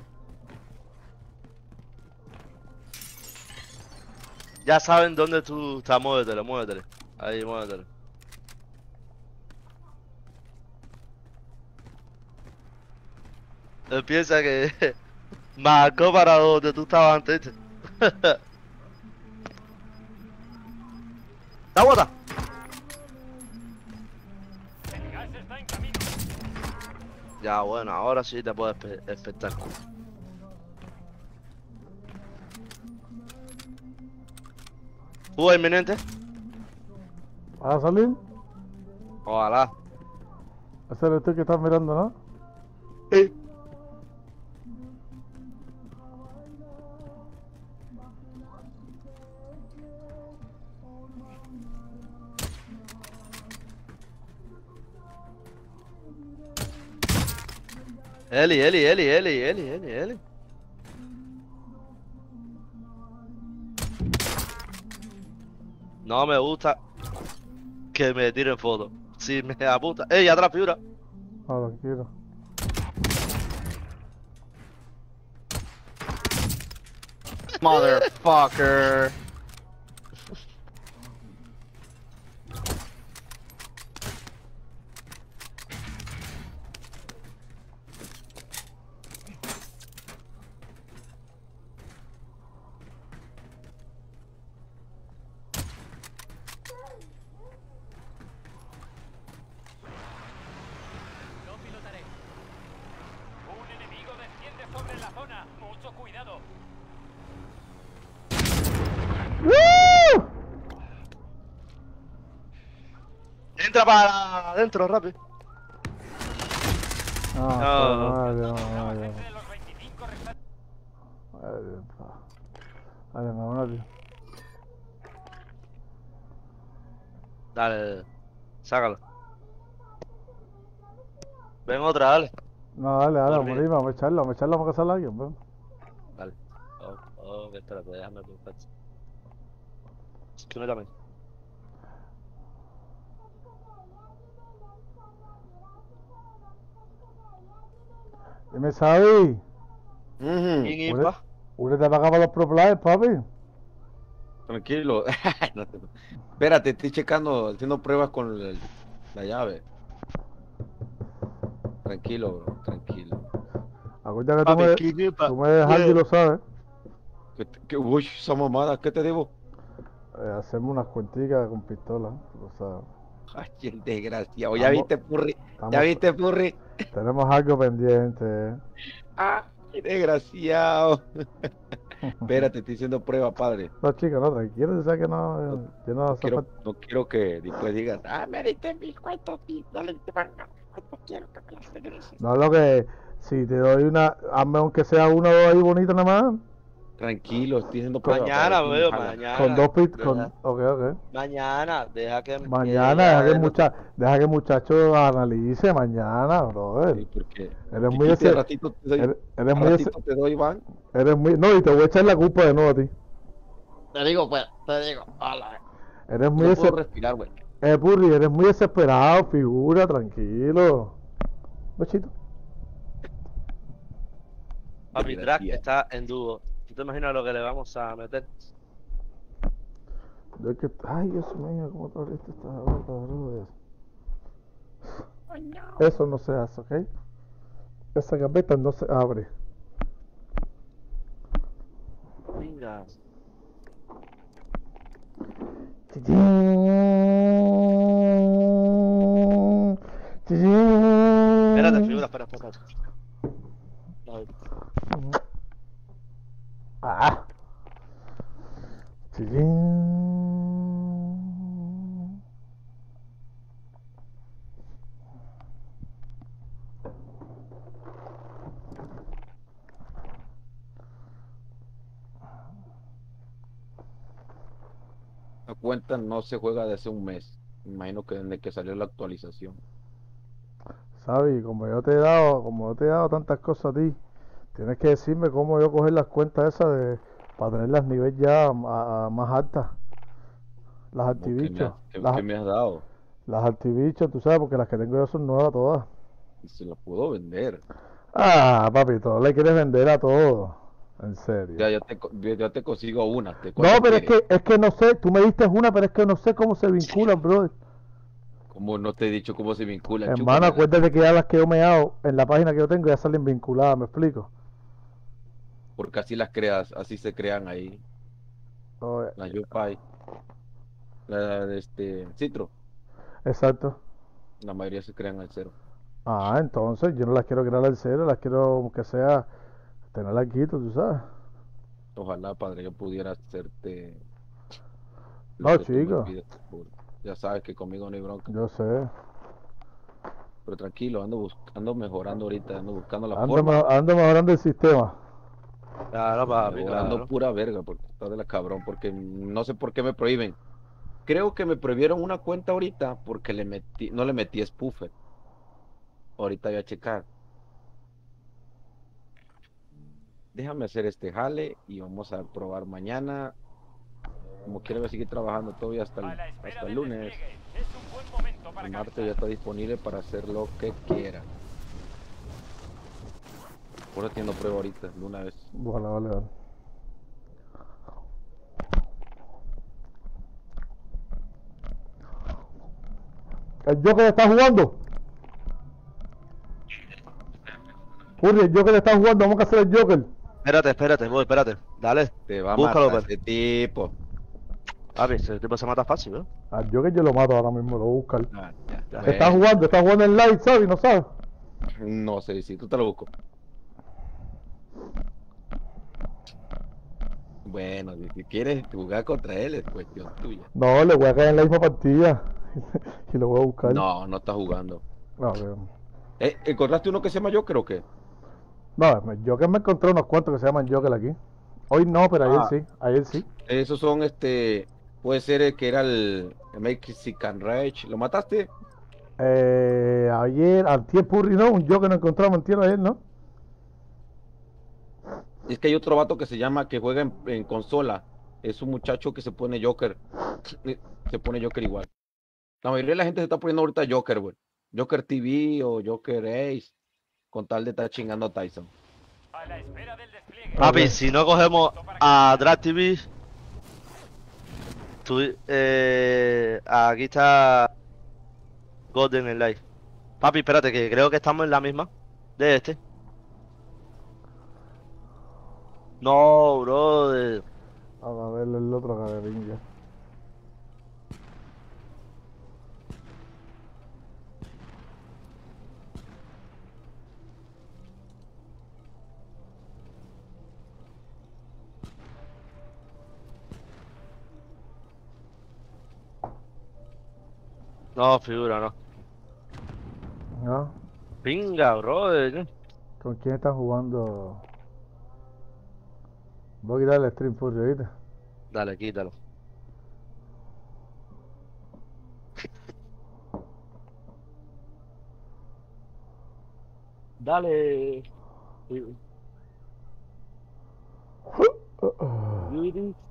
Ya saben dónde tú estás, muévetele, muévetele. Ahí, muévetele. Él piensa que [LAUGHS] marcó para donde tú estabas antes. [LAUGHS] ¡Está bota! El gas está en camino. Ya, bueno, ahora sí te puedes despertar. ¿Hubo inminente? ¿Vas a salir? Ojalá. Ese eres tú que estás mirando, ¿no? Sí. Eli, Eli, Eli, Eli, Eli, Eli, Eli. No me gusta que me tiren fotos. Si me apunta. ¡Ey, atrás, figura! Ah, tranquilo. Motherfucker. Lo pilotaré. Un enemigo desciende sobre la zona. Mucho cuidado. Entra para adentro, rápido. No, No. No, vale. Vale, pa. Vale, me voy a tío. Dale, sácalo. Ven otra, dale. No, dale, dale, Por vamos a echarla, vamos a echarla, vamos a casarla a alguien, ven. Dale. Oh, oh, que espérate, déjame buscar. Tú también. Dime, Xavi. ¿Quién impa? Únete para acá para los pro players, papi. Tranquilo. [LAUGHS] No te- Espérate, estoy checando, haciendo pruebas con el- la llave. Tranquilo, bro, tranquilo. Acuérdate que tú Papi, me, ¿quién impa? tú me dejas y lo sabes. ¿Qué, qué- uy, esa mamada, ¿qué te debo? Eh, hacemos unas cuenticas con pistola, tú lo sabes. Ay, el desgraciado. Ya viste, Purri. Ya viste, Purri. Tenemos algo pendiente. Ah, desgraciado. [LAUGHS] Espérate, estoy haciendo prueba, padre. No, chica, no, tranquilo, que no. Yo no Quiero, no quiero que después digas, ah, me diste mis cuentos, y no le diste más nada. ¿Cuánto quiero que me las regreses? No, lo que. Si te doy una. Hazme aunque sea una o dos ahí bonita nada más. Tranquilo, estoy haciendo prueba. Mañana, veo, mañana. Con dos pit. Con... Ok, ok. Mañana, deja que. Mañana, deja que, el mucha... deja que el muchacho analice mañana, brother. Sí, porque Eres muy ese. ratito te doy- Eres, muy ese. ratito te doy, Iván. Eres muy. No, y te voy a echar la culpa de nuevo a ti. Te digo, pues, te digo, hola. Eres muy No ese. puedo respirar, güey. Eh, Purri, eres muy desesperado, figura, tranquilo. Bechito. Papi, Drac está en dúo. ¿Tú te imaginas lo que le vamos a meter? Que. Ay, Dios mío, cómo te abriste esta boca, brother. Eso no se hace, ¿ok? Esa gaveta no se abre. Venga. Espérate, figura, espera, espera. espera. Ah. La cuenta no se juega desde hace un mes. Me imagino que desde que salió la actualización. Sabi, como yo te he dado, como yo te he dado tantas cosas a ti, tienes que decirme cómo yo coger las cuentas esas de, para tenerlas nivel ya a- a más altas. Las ¿Cómo que me antibichos. has- ¿Qué, Las, qué me has dado? las antibichos, tú sabes, porque las que tengo yo son nuevas todas. Y se las puedo vender. Ah, papito, le quieres vender a todo. En serio. Ya, ya te, ya ya te consigo una. ¿te- No, pero es que, es que no sé, tú me diste una, pero es que no sé cómo se vinculan, brother. Como no te he dicho cómo se vincula. Hermano, acuérdate que ya las que yo me hago en la página que yo tengo ya salen vinculadas, ¿me explico? Porque así las creas, así se crean ahí. Oye, Las YouPay. La de este Citro. Exacto. La mayoría se crean al cero. Ah, entonces yo no las quiero crear al cero, las quiero que sea tenerla aquí, tú sabes. Ojalá, padre, yo pudiera hacerte. No, chico. pides, Ya sabes que conmigo no hay bronca. Yo sé. Pero tranquilo, ando, bus- ando mejorando ahorita, ando buscando la Ando, forma. me- ando mejorando el sistema. Claro, papi, claro. pura verga, porque está de la cabrón, porque no sé por qué me prohíben. Creo que me prohibieron una cuenta ahorita porque le metí, no le metí spoofer. Ahorita voy a checar. Déjame hacer este jale y vamos a probar mañana. Como quiera voy a seguir trabajando todavía hasta el, hasta el lunes. El martes ya está disponible para hacer lo que quiera. Por eso haciendo prueba ahorita, de una vez. Vale, vale, vale. ¿El Joker está jugando? Uri, el Joker está jugando, vamos a hacer el Joker. Espérate, espérate, voy, espérate. Dale. Te va a Búscalo, matar pues. ese tipo. Papi, ese tipo se mata fácil, ¿no? Al Joker yo lo mato ahora mismo, lo voy a buscar. Ah, ya, ya. Está Bueno, jugando, está jugando en live, ¿sabes? ¿No sabes? No sé si tú te lo busco. Bueno, si quieres jugar contra él es cuestión tuya. No, le voy a caer en la misma partida. [LAUGHS] y lo voy a buscar. No, no está jugando. No, que- Eh, ¿Encontraste uno que se llama Joker o qué? no, Joker me encontré unos cuantos que se llaman Joker aquí. Hoy no, pero ayer Ah. sí, ayer sí. Esos son este. Puede ser el que era el, el Mexican Rage. ¿Lo mataste? Eh, ayer, antier Purri, ¿no? Un Joker nos encontramos antier ayer, ¿no? Es que hay otro vato que se llama, que juega en, en consola. Es un muchacho que se pone Joker. [SNIFFS] Se pone Joker igual. La mayoría de la gente se está poniendo ahorita Joker, güey. Joker TV o Joker Ace. Con tal de estar chingando a Tyson. Papi, si no cogemos a Drag TV, tú, eh, aquí está Golden en live. Papi, espérate, que creo que estamos en la misma de este. No, brother. Vamos a ver el otro carerín ya. No, figura, no. ¿No? Pinga, brother. ¿Con quién están jugando? Voy a quitar el stream Purri, ¿oíste? Dale, quítalo. Dale. Beauty.